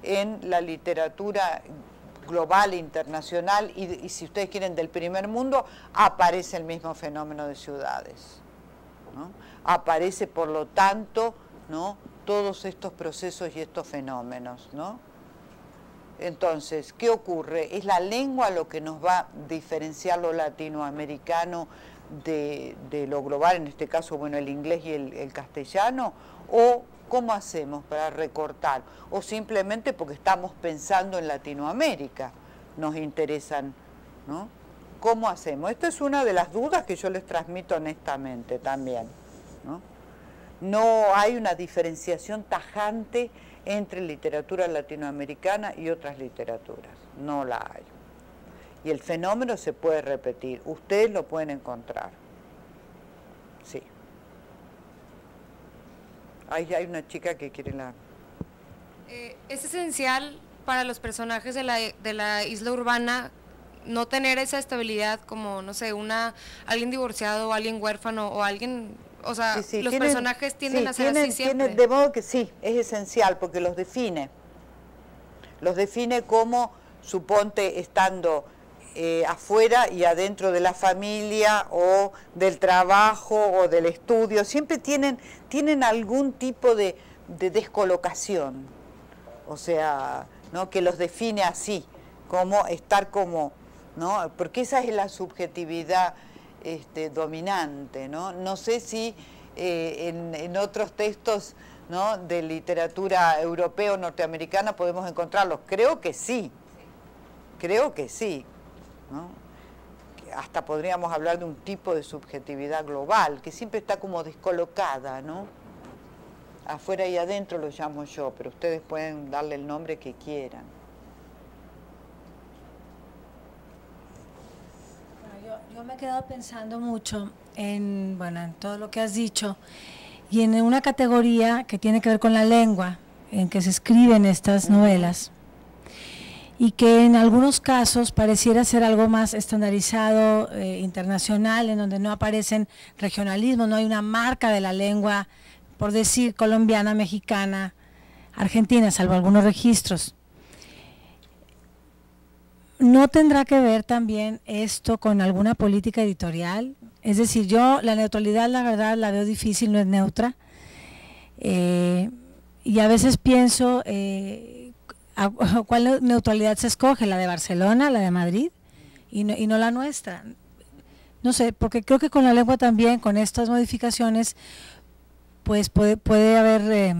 en la literatura global, internacional y, si ustedes quieren del primer mundo, aparece el mismo fenómeno de ciudades. Aparece, por lo tanto, ¿no? todos estos procesos y estos fenómenos. ¿no? Entonces, ¿qué ocurre? ¿Es la lengua lo que nos va a diferenciar lo latinoamericano de, lo global, en este caso, bueno, el inglés y el, el castellano? ¿O ¿Cómo hacemos para recortar? O simplemente porque estamos pensando en Latinoamérica, nos interesan, ¿no? ¿Cómo hacemos? Esta es una de las dudas que yo les transmito honestamente también, ¿no? No hay una diferenciación tajante entre literatura latinoamericana y otras literaturas, no la hay. Y el fenómeno se puede repetir, ustedes lo pueden encontrar. Sí. Hay, hay una chica que quiere la... Eh, es esencial para los personajes de la, de la isla urbana no tener esa estabilidad como, no sé, una alguien divorciado o alguien huérfano o alguien... O sea, los personajes tienden a ser así siempre. de modo que sí, es esencial porque los define. Los define como, suponte, estando eh, afuera y adentro de la familia o del trabajo o del estudio, siempre tienen, tienen algún tipo de, descolocación, o sea, ¿no? que los define así, como estar como, ¿no? porque esa es la subjetividad este, dominante, ¿no? No sé si eh, en, otros textos ¿no? de literatura europea o norteamericana podemos encontrarlos. Creo que sí, creo que sí. Hasta podríamos hablar de un tipo de subjetividad global que siempre está como descolocada, ¿no? Afuera y adentro lo llamo yo, pero ustedes pueden darle el nombre que quieran. yo, me he quedado pensando mucho en, bueno, en todo lo que has dicho y en una categoría que tiene que ver con la lengua en que se escriben estas novelas y que en algunos casos pareciera ser algo más estandarizado, eh, internacional, en donde no aparecen regionalismos, no hay una marca de la lengua, por decir, colombiana, mexicana, argentina, salvo algunos registros. ¿No tendrá que ver también esto con alguna política editorial? Es decir, yo la neutralidad, la verdad, la veo difícil, no es neutra. Eh, y a veces pienso, eh, ¿cuál neutralidad se escoge? ¿La de Barcelona, la de Madrid? Y no, y no la nuestra. No sé, porque creo que con la lengua también, con estas modificaciones, pues puede, puede haber eh,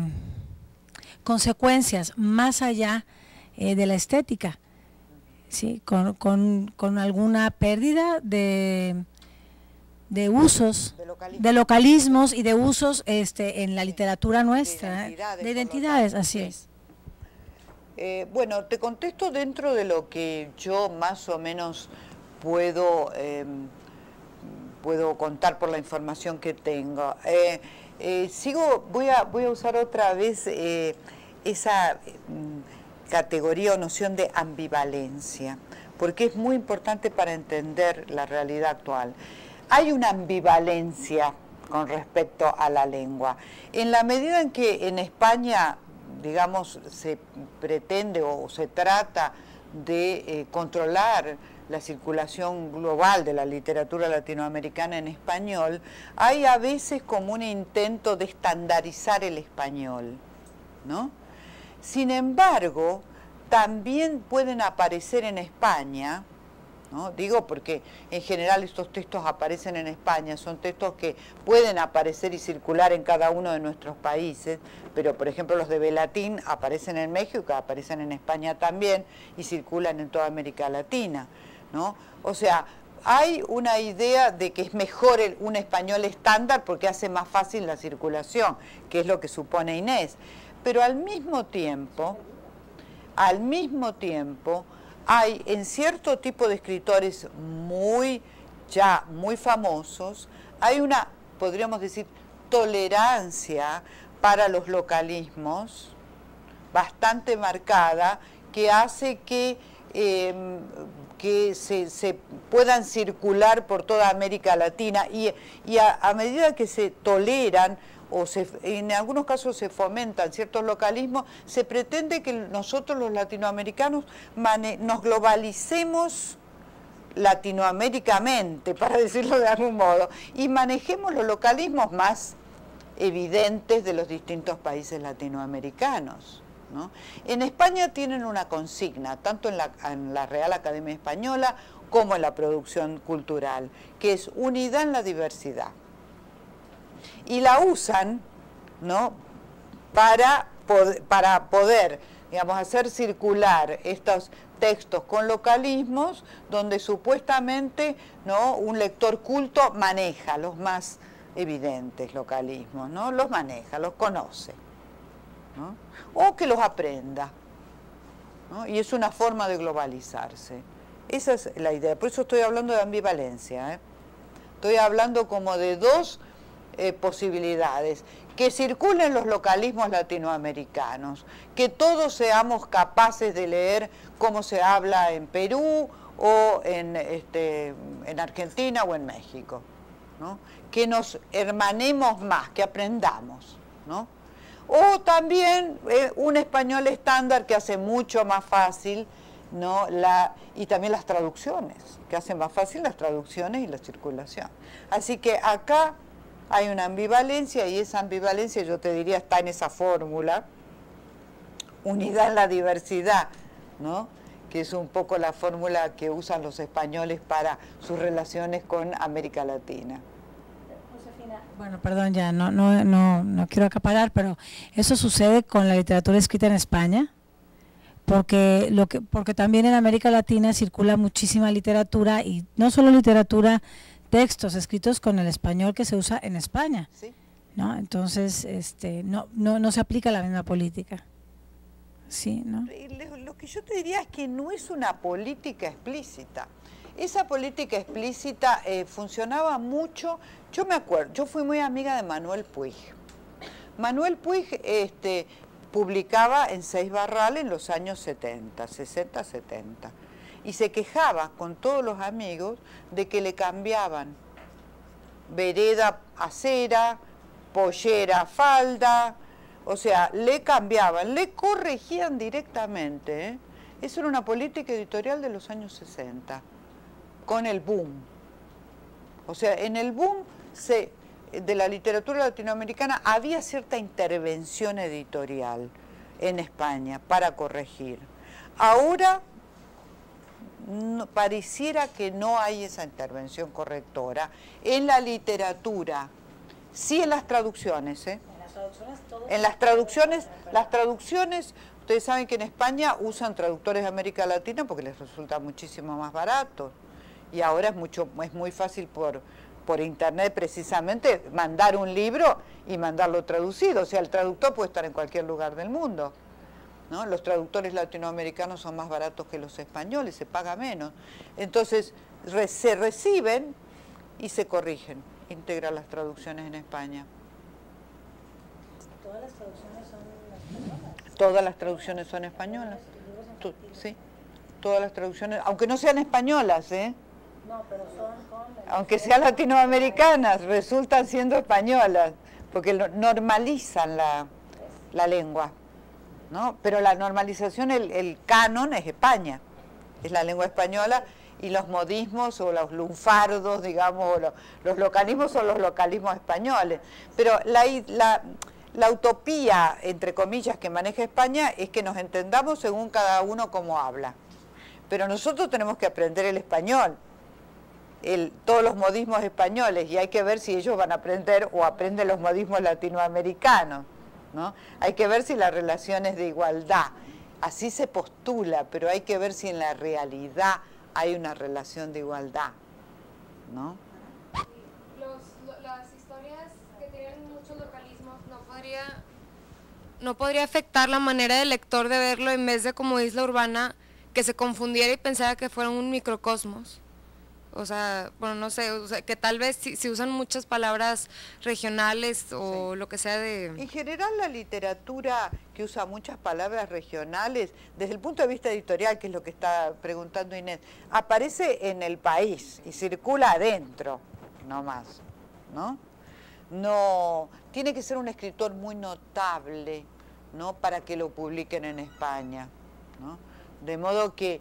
consecuencias más allá de la estética, ¿sí? con, con, con alguna pérdida de de usos, de, localismos y de usos este, en la literatura nuestra, de identidades, así es. Eh, bueno, te contesto dentro de lo que yo más o menos puedo, em, puedo contar por la información que tengo. Eh, eh, sigo, voy a, voy a usar otra vez esa mm, categoría o noción de ambivalencia, porque es muy importante para entender la realidad actual hay una ambivalencia con respecto a la lengua. En la medida en que en España, digamos, se pretende o se trata de eh, controlar la circulación global de la literatura latinoamericana en español, hay a veces como un intento de estandarizar el español, ¿no? Sin embargo, también pueden aparecer en España Digo porque en general estos textos aparecen en España, son textos que pueden aparecer y circular en cada uno de nuestros países, pero por ejemplo los de Belatín aparecen en México, aparecen en España también y circulan en toda América Latina, ¿no? O sea, hay una idea de que es mejor un español estándar porque hace más fácil la circulación, que es lo que supone Inés. Pero al mismo tiempo, al mismo tiempo, hay en cierto tipo de escritores muy, ya muy famosos, hay una, podríamos decir, tolerancia para los localismos bastante marcada que hace que, em, que se, puedan circular por toda América Latina y, a medida que se toleran o en algunos casos se fomentan ciertos localismos, se pretende que nosotros los latinoamericanos nos globalicemos latinoamericamente, para decirlo de algún modo, y manejemos los localismos más evidentes de los distintos países latinoamericanos. En España tienen una consigna, tanto en la, en la Real Academia Española como en la producción cultural, que es unidad en la diversidad y la usan ¿no? para, para poder digamos, hacer circular estos textos con localismos donde supuestamente ¿no? un lector culto maneja los más evidentes localismos, ¿no? los maneja, los conoce, o que los aprenda. Y es una forma de globalizarse. Esa es la idea. Por eso estoy hablando de ambivalencia. ¿eh? Estoy hablando como de dos eh, posibilidades, que circulen los localismos latinoamericanos, que todos seamos capaces de leer cómo se habla en Perú o en, este, en Argentina o en México, que nos hermanemos más, que aprendamos. O también eh, un español estándar que hace mucho más fácil ¿no? La, y también las traducciones, que hacen más fácil las traducciones y la circulación. Así que acá hay una ambivalencia y esa ambivalencia yo te diría está en esa fórmula, unidad en la diversidad, ¿no? que es un poco la fórmula que usan los españoles para sus relaciones con América Latina. Josefina, bueno, perdón, ya no, no, no, no quiero acaparar, pero eso sucede con la literatura escrita en España, porque lo que, porque también en América Latina circula muchísima literatura y no solo literatura, textos escritos con el español que se usa en España. ¿no? Entonces, este, no, no, no se aplica la misma política. Sí, ¿no? Lo que yo te diría es que no es una política explícita. Esa política explícita eh, funcionaba mucho. Yo me acuerdo, yo fui muy amiga de Manuel Puig. Manuel Puig este, publicaba en Seis Barral en los años 70, 60, 70. Y se quejaba con todos los amigos de que le cambiaban vereda acera, pollera falda, o sea, le cambiaban, le corregían directamente. ¿eh? Eso era una política editorial de los años 60 con el boom. O sea, en el boom de la literatura latinoamericana había cierta intervención editorial en España para corregir. Ahora pareciera que no hay esa intervención correctora en la literatura, sí en las traducciones. ¿eh? En las traducciones, las traducciones, ustedes saben que en España usan traductores de América Latina porque les resulta muchísimo más barato y ahora es, mucho, es muy fácil por, por internet precisamente mandar un libro y mandarlo traducido. O sea, el traductor puede estar en cualquier lugar del mundo. ¿No? Los traductores latinoamericanos son más baratos que los españoles, se paga menos. Entonces, se reciben y se corrigen. Integra las traducciones en España. ¿Todas las traducciones son españolas? Todas las traducciones son españolas. Sí, todas las traducciones, aunque no sean españolas, ¿eh? Aunque sean latinoamericanas, resultan siendo españolas, porque normalizan la, lengua. ¿No? Pero la normalización, el, canon es España, es la lengua española y los modismos o los lunfardos, digamos, o los, localismos son los localismos españoles. Pero la, la, la, utopía, entre comillas, que maneja España es que nos entendamos según cada uno cómo habla. Pero nosotros tenemos que aprender el español todos los modismos españoles y hay que ver si ellos van a aprender o aprenden los modismos latinoamericanos. ¿No? Hay que ver si la relación es de igualdad. Así se postula, pero hay que ver si en la realidad hay una relación de igualdad. ¿no? las historias que tienen muchos localismos no podría, no podría afectar la manera del lector de verlo en vez de como isla urbana que se confundiera y pensara que fuera un microcosmos. O sea, bueno, no sé, que tal vez si, usan muchas palabras regionales o lo que sea de... En general la literatura que usa muchas palabras regionales, desde el punto de vista editorial, que es lo que está preguntando Inés, aparece en el país y circula adentro, no más, ¿no? No, tiene que ser un escritor muy notable, ¿no? Para que lo publiquen en España, ¿no? De modo que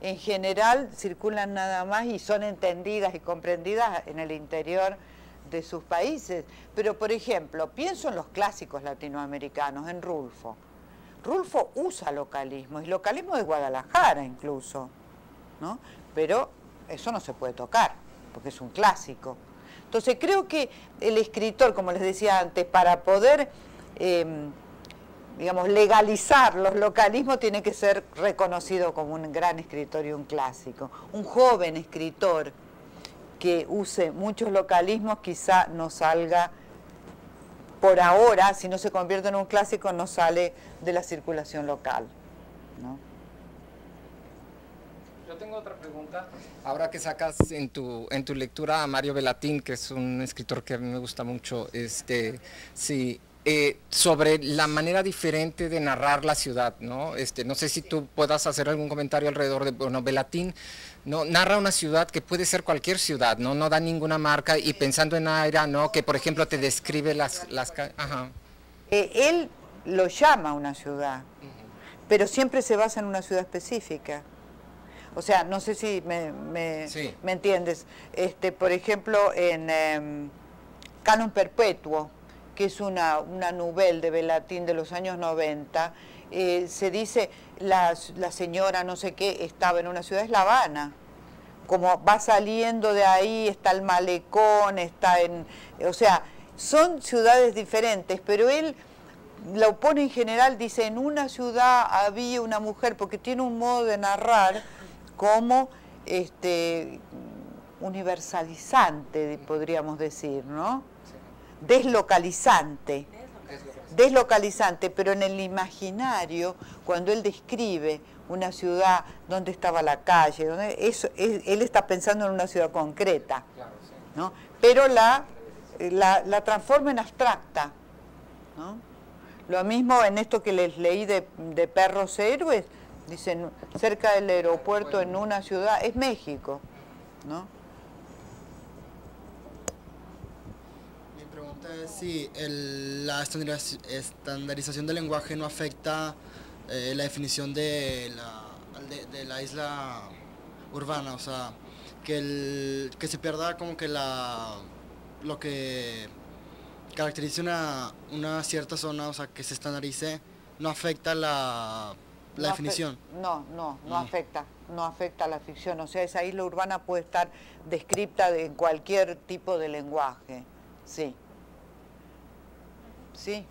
En general circulan nada más y son entendidas y comprendidas en el interior de sus países. Pero, por ejemplo, pienso en los clásicos latinoamericanos, en Rulfo. Rulfo usa localismo, y localismo de Guadalajara incluso, ¿no? Pero eso no se puede tocar, porque es un clásico. Entonces creo que el escritor, como les decía antes, para poder... Em, digamos, legalizar los localismos tiene que ser reconocido como un gran escritor y un clásico. Un joven escritor que use muchos localismos quizá no salga por ahora, si no se convierte en un clásico, no sale de la circulación local. Yo tengo otra pregunta. Ahora que sacas en tu, en tu lectura a Mario Velatín, que es un escritor que a mí me gusta mucho, este, sí, eh, sobre la manera diferente de narrar la ciudad, ¿no? Este, no sé si tú puedas hacer algún comentario alrededor de, bueno, Belatín, ¿no? Narra una ciudad que puede ser cualquier ciudad, ¿no? No da ninguna marca y pensando en Aira, ¿no? Que por ejemplo te describe las... las ajá. Eh, él lo llama una ciudad, pero siempre se basa en una ciudad específica. O sea, no sé si me, me, entiendes. Este, por ejemplo, en em, Canon Perpetuo, que es una, una de Belatín de los años 90, eh, se dice la, la, señora no sé qué estaba en una ciudad, es La Habana, como va saliendo de ahí, está el malecón, está en, o sea, son ciudades diferentes, pero él lo pone en general, dice, en una ciudad había una mujer, porque tiene un modo de narrar como este, universalizante, podríamos decir, ¿no? Deslocalizante. Deslocalizante, pero en el imaginario, cuando él describe una ciudad, donde estaba la calle, donde, eso, él, está pensando en una ciudad concreta, ¿no? pero la, la, transforma en abstracta. Lo mismo en esto que les leí de, de Perros Héroes, dicen cerca del aeropuerto en una ciudad, es México. ¿no? Es si la estandarización del lenguaje no afecta eh, la definición de la, de, la isla urbana, o sea, que, el, que se pierda como que la lo que caracteriza una, una cierta zona, o sea, que se estandarice, no afecta la, la definición. No, no, no mm. afecta, no afecta la ficción. O sea, esa isla urbana puede estar descripta en cualquier tipo de lenguaje. Sí. Sí.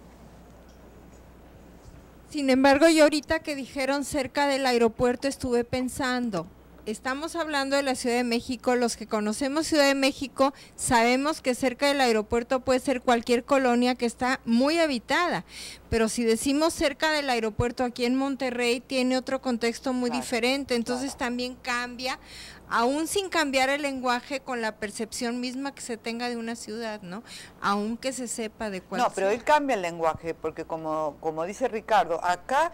Sin embargo, yo ahorita que dijeron cerca del aeropuerto estuve pensando, estamos hablando de la Ciudad de México, los que conocemos Ciudad de México sabemos que cerca del aeropuerto puede ser cualquier colonia que está muy habitada, pero si decimos cerca del aeropuerto aquí en Monterrey tiene otro contexto muy diferente, entonces también cambia aún sin cambiar el lenguaje con la percepción misma que se tenga de una ciudad, ¿no? Aunque se sepa de cuál. No, pero él cambia el lenguaje, porque como, como dice Ricardo, acá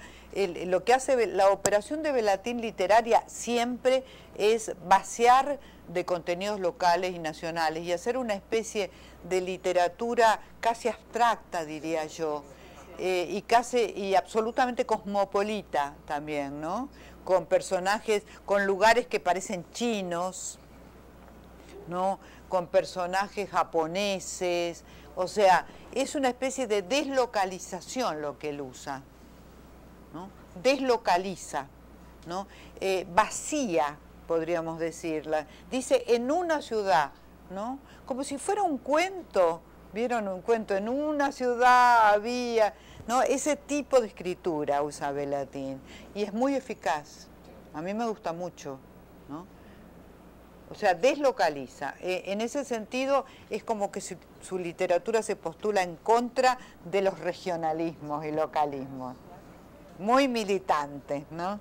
lo que hace la operación de Velatín literaria siempre es vaciar de contenidos locales y nacionales y hacer una especie de literatura casi abstracta, diría yo, eh, y casi y absolutamente cosmopolita también, ¿no? Con personajes, con lugares que parecen chinos, ¿no? con personajes japoneses, o sea, es una especie de deslocalización lo que él usa, ¿no? deslocaliza, ¿no? Eh, vacía, podríamos decirla. Dice en una ciudad, ¿no? como si fuera un cuento, vieron un cuento, en una ciudad había ¿no? Ese tipo de escritura usa Belatín y es muy eficaz. A mí me gusta mucho. ¿no? O sea, deslocaliza. E, en ese sentido es como que su, su, literatura se postula en contra de los regionalismos y localismos. Muy militante, ¿no?